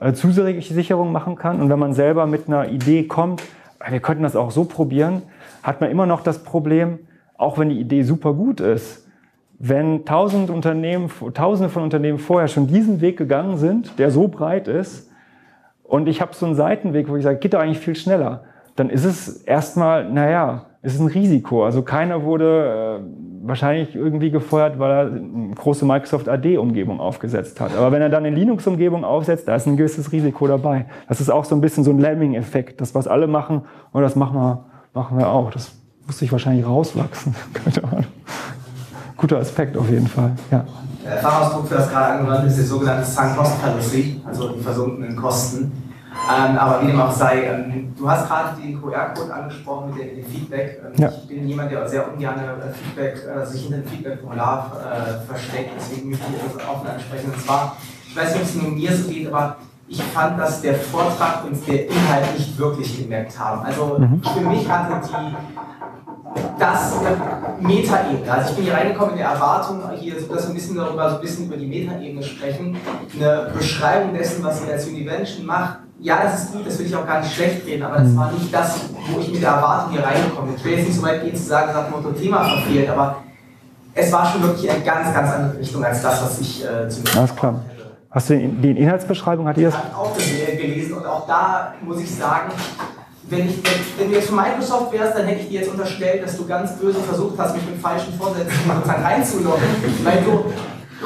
äh, Zusicherung machen kann. Und wenn man selber mit einer Idee kommt, wir könnten das auch so probieren, hat man immer noch das Problem, auch wenn die Idee super gut ist, wenn tausend Unternehmen, tausende von Unternehmen vorher schon diesen Weg gegangen sind, der so breit ist, und ich habe so einen Seitenweg, wo ich sage, geht doch eigentlich viel schneller, dann ist es erstmal, naja, es ist ein Risiko. Also keiner wurde äh, wahrscheinlich irgendwie gefeuert, weil er eine große Microsoft AD-Umgebung aufgesetzt hat. Aber wenn er dann eine Linux-Umgebung aufsetzt, da ist ein gewisses Risiko dabei. Das ist auch so ein bisschen so ein Lemming-Effekt. Das, was alle machen, und das machen wir, machen wir auch. Das muss sich wahrscheinlich rauswachsen. Keine Ahnung. Guter Aspekt auf jeden Fall, ja. Der Fachausdruck für das gerade angewandt ist der sogenannte Sunk Cost Fallacy, also die versunkenen Kosten. Ähm, aber wie dem auch sei, ähm, du hast gerade den QR-Code angesprochen mit dem, Feedback. Ähm, ja. Ich bin jemand, der sehr ungern äh, Feedback, äh, sich hinter dem Feedback-Formular äh, versteckt, deswegen möchte ich das offen ansprechen. Und zwar, ich weiß nicht, ob es nur mir so geht, aber ich fand, dass der Vortrag und der Inhalt nicht wirklich gemerkt haben. Also mhm. für mich hatte die das Metaebene. Also ich bin hier reingekommen in der Erwartung, hier so dass wir ein bisschen darüber, so ein bisschen über die Metaebene sprechen, eine Beschreibung dessen, was ihr als Univention macht. Ja, das ist gut, das will ich auch gar nicht schlecht reden, aber das war nicht das, wo ich mit der Erwartung hier reingekommen bin. Ich will jetzt nicht so weit gehen zu sagen, das hat Motto Thema verfehlt, aber es war schon wirklich eine ganz, ganz andere Richtung als das, was ich äh, zu mir Alles klar. Hast du die Inhaltsbeschreibung, hat ihr das? Ich habe auch gelesen und auch da muss ich sagen, wenn, ich, wenn, du jetzt von Microsoft wärst, dann hätte ich dir jetzt unterstellt, dass du ganz böse versucht hast, mich mit falschen Vorsätzen sozusagen reinzulocken. Weil du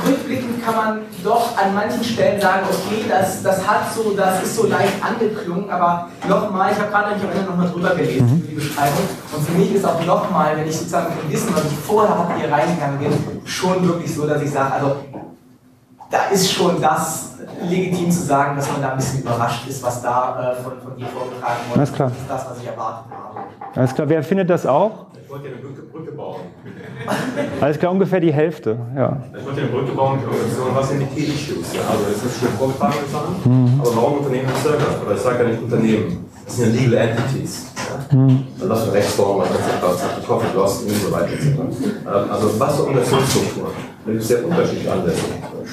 rückblickend kann man doch an manchen Stellen sagen, okay, das, das hat so, das ist so leicht angeklungen, aber nochmal, ich habe gerade am Ende nochmal drüber gelesen, mhm. die Beschreibung. Und für mich ist auch nochmal, wenn ich sozusagen mit dem Wissen, was ich vorher habe, hier reingegangen bin, schon wirklich so, dass ich sage, also da ist schon das legitim zu sagen, dass man da ein bisschen überrascht ist, was da äh, von, von dir vorgetragen wurde. Alles klar. Das ist das, was ich erwartet habe. Alles klar. Wer findet das auch? Ich wollte ja eine Brücke bauen. Alles klar, ungefähr die Hälfte. Ja. Ich wollte eine Brücke bauen, was sind die T-Issues? Ja? Also, das ist schon vorgetragen Sachen, mhm. aber warum Unternehmen Circle? Oder ich sage ja nicht Unternehmen. Das sind ja Legal Entities. Ja? Mhm. Also, das für Rechtsformen, etc. Profit Loss und so weiter. etc. Also, was für Organisationsstrukturen? Da gibt es sehr unterschiedliche Ansätze.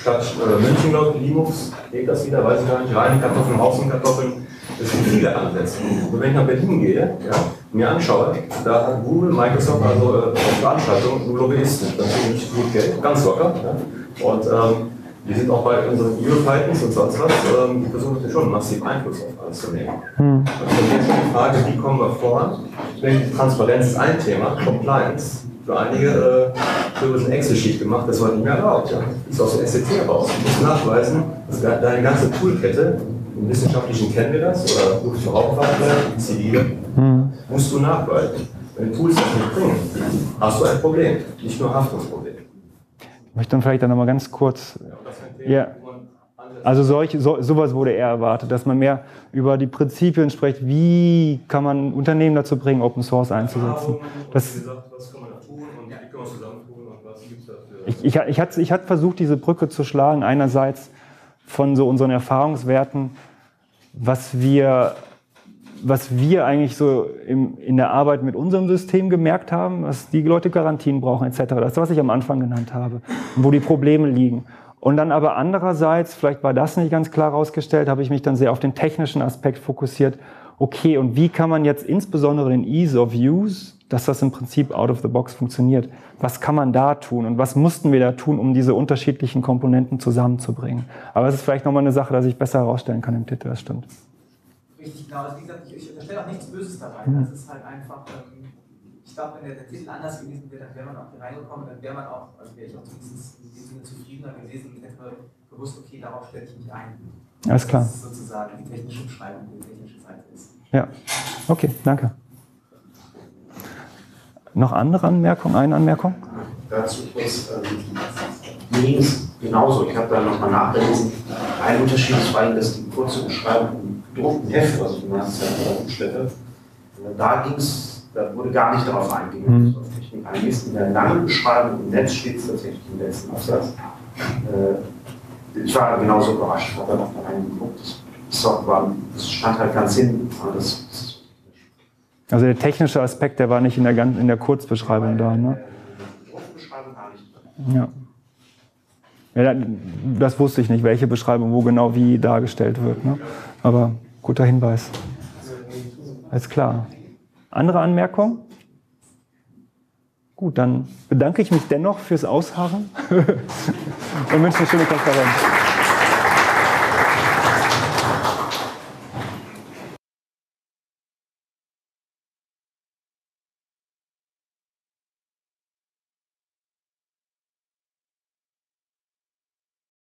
Stadt äh, München, glaube ich, Linux, geht das wieder, weiß ich gar nicht. Reine Kartoffeln, Außenkartoffeln. Es gibt viele Ansätze. Und wenn ich nach Berlin gehe, ja, mir anschaue, da hat Google, Microsoft, also äh, Veranstaltungen, nur Lobbyisten. Das ist nicht gut Geld, ganz locker. Ja. Und ähm, wir sind auch bei unseren Europitons und sonst was, ähm, die versuchen schon massiv Einfluss auf alles zu nehmen. Hm. Und dann ist die Frage, wie kommen wir voran? Wenn Transparenz ist ein Thema, Compliance für einige äh, wird eine Excel-Sheet gemacht, das war nicht mehr erlaubt. Ja. Das ist aus der SEC raus. Du musst nachweisen, dass deine ganze Toolkette, im Wissenschaftlichen kennen wir das, oder du zur Hauptfachler, zivile, hm. musst du nachweisen. Wenn Tools das nicht bringen, hast du ein Problem, nicht nur Haftungsproblem. Ich möchte dann vielleicht dann nochmal ganz kurz. Ja, also solch, so, sowas wurde eher erwartet, dass man mehr über die Prinzipien spricht, wie kann man Unternehmen dazu bringen, Open Source einzusetzen. Das, ich, ich, ich, hatte, ich hatte versucht, diese Brücke zu schlagen, einerseits von so unseren Erfahrungswerten, was wir, was wir eigentlich so im, in der Arbeit mit unserem System gemerkt haben, dass die Leute Garantien brauchen etc. Das ist, was ich am Anfang genannt habe, wo die Probleme liegen. Und dann aber andererseits, vielleicht war das nicht ganz klar herausgestellt, habe ich mich dann sehr auf den technischen Aspekt fokussiert. Okay, und wie kann man jetzt insbesondere den Ease of Use, dass das im Prinzip out of the box funktioniert, was kann man da tun und was mussten wir da tun, um diese unterschiedlichen Komponenten zusammenzubringen. Aber es ist vielleicht nochmal eine Sache, dass ich besser herausstellen kann im Titel, das stimmt. Richtig, genau. Also wie gesagt, ich, ich unterstelle auch nichts Böses dabei. Mhm. Das ist halt einfach, ähm, ich glaube, wenn der, der, Titel anders gewesen wäre, dann wäre man auch hier reingekommen, dann wäre man auch, also wäre ich auch zumindest in diesem Sinne zufriedener gewesen und hätte gewusst, okay, darauf stelle ich mich ein. Alles klar. Das ist sozusagen die technische Beschreibung, die technische Seite ist. Ja, okay, danke. Noch andere Anmerkungen? Eine Anmerkung? Dazu kurz, ähm, es genauso. Ich habe da nochmal nachgelesen. Ein Unterschied ist vor allem, dass die kurze Beschreibung im gedruckten Heft, was ich die meiste Zeit veröffentlichte, da ging es, da wurde gar nicht darauf eingegangen, mhm. auf Technik eingehst. In der langen Beschreibung im Netz steht es tatsächlich im letzten Absatz. Äh, ich war genauso überrascht, ich habe da noch mal reingeguckt. Das das stand halt ganz hinten. Das, also der technische Aspekt, der war nicht in der, in der Kurzbeschreibung da. Ne? Ja. ja. Das wusste ich nicht, welche Beschreibung wo genau wie dargestellt wird. Ne? Aber guter Hinweis. Alles klar. Andere Anmerkungen? Gut, dann bedanke ich mich dennoch fürs Ausharren und wünsche eine schöne Konferenz.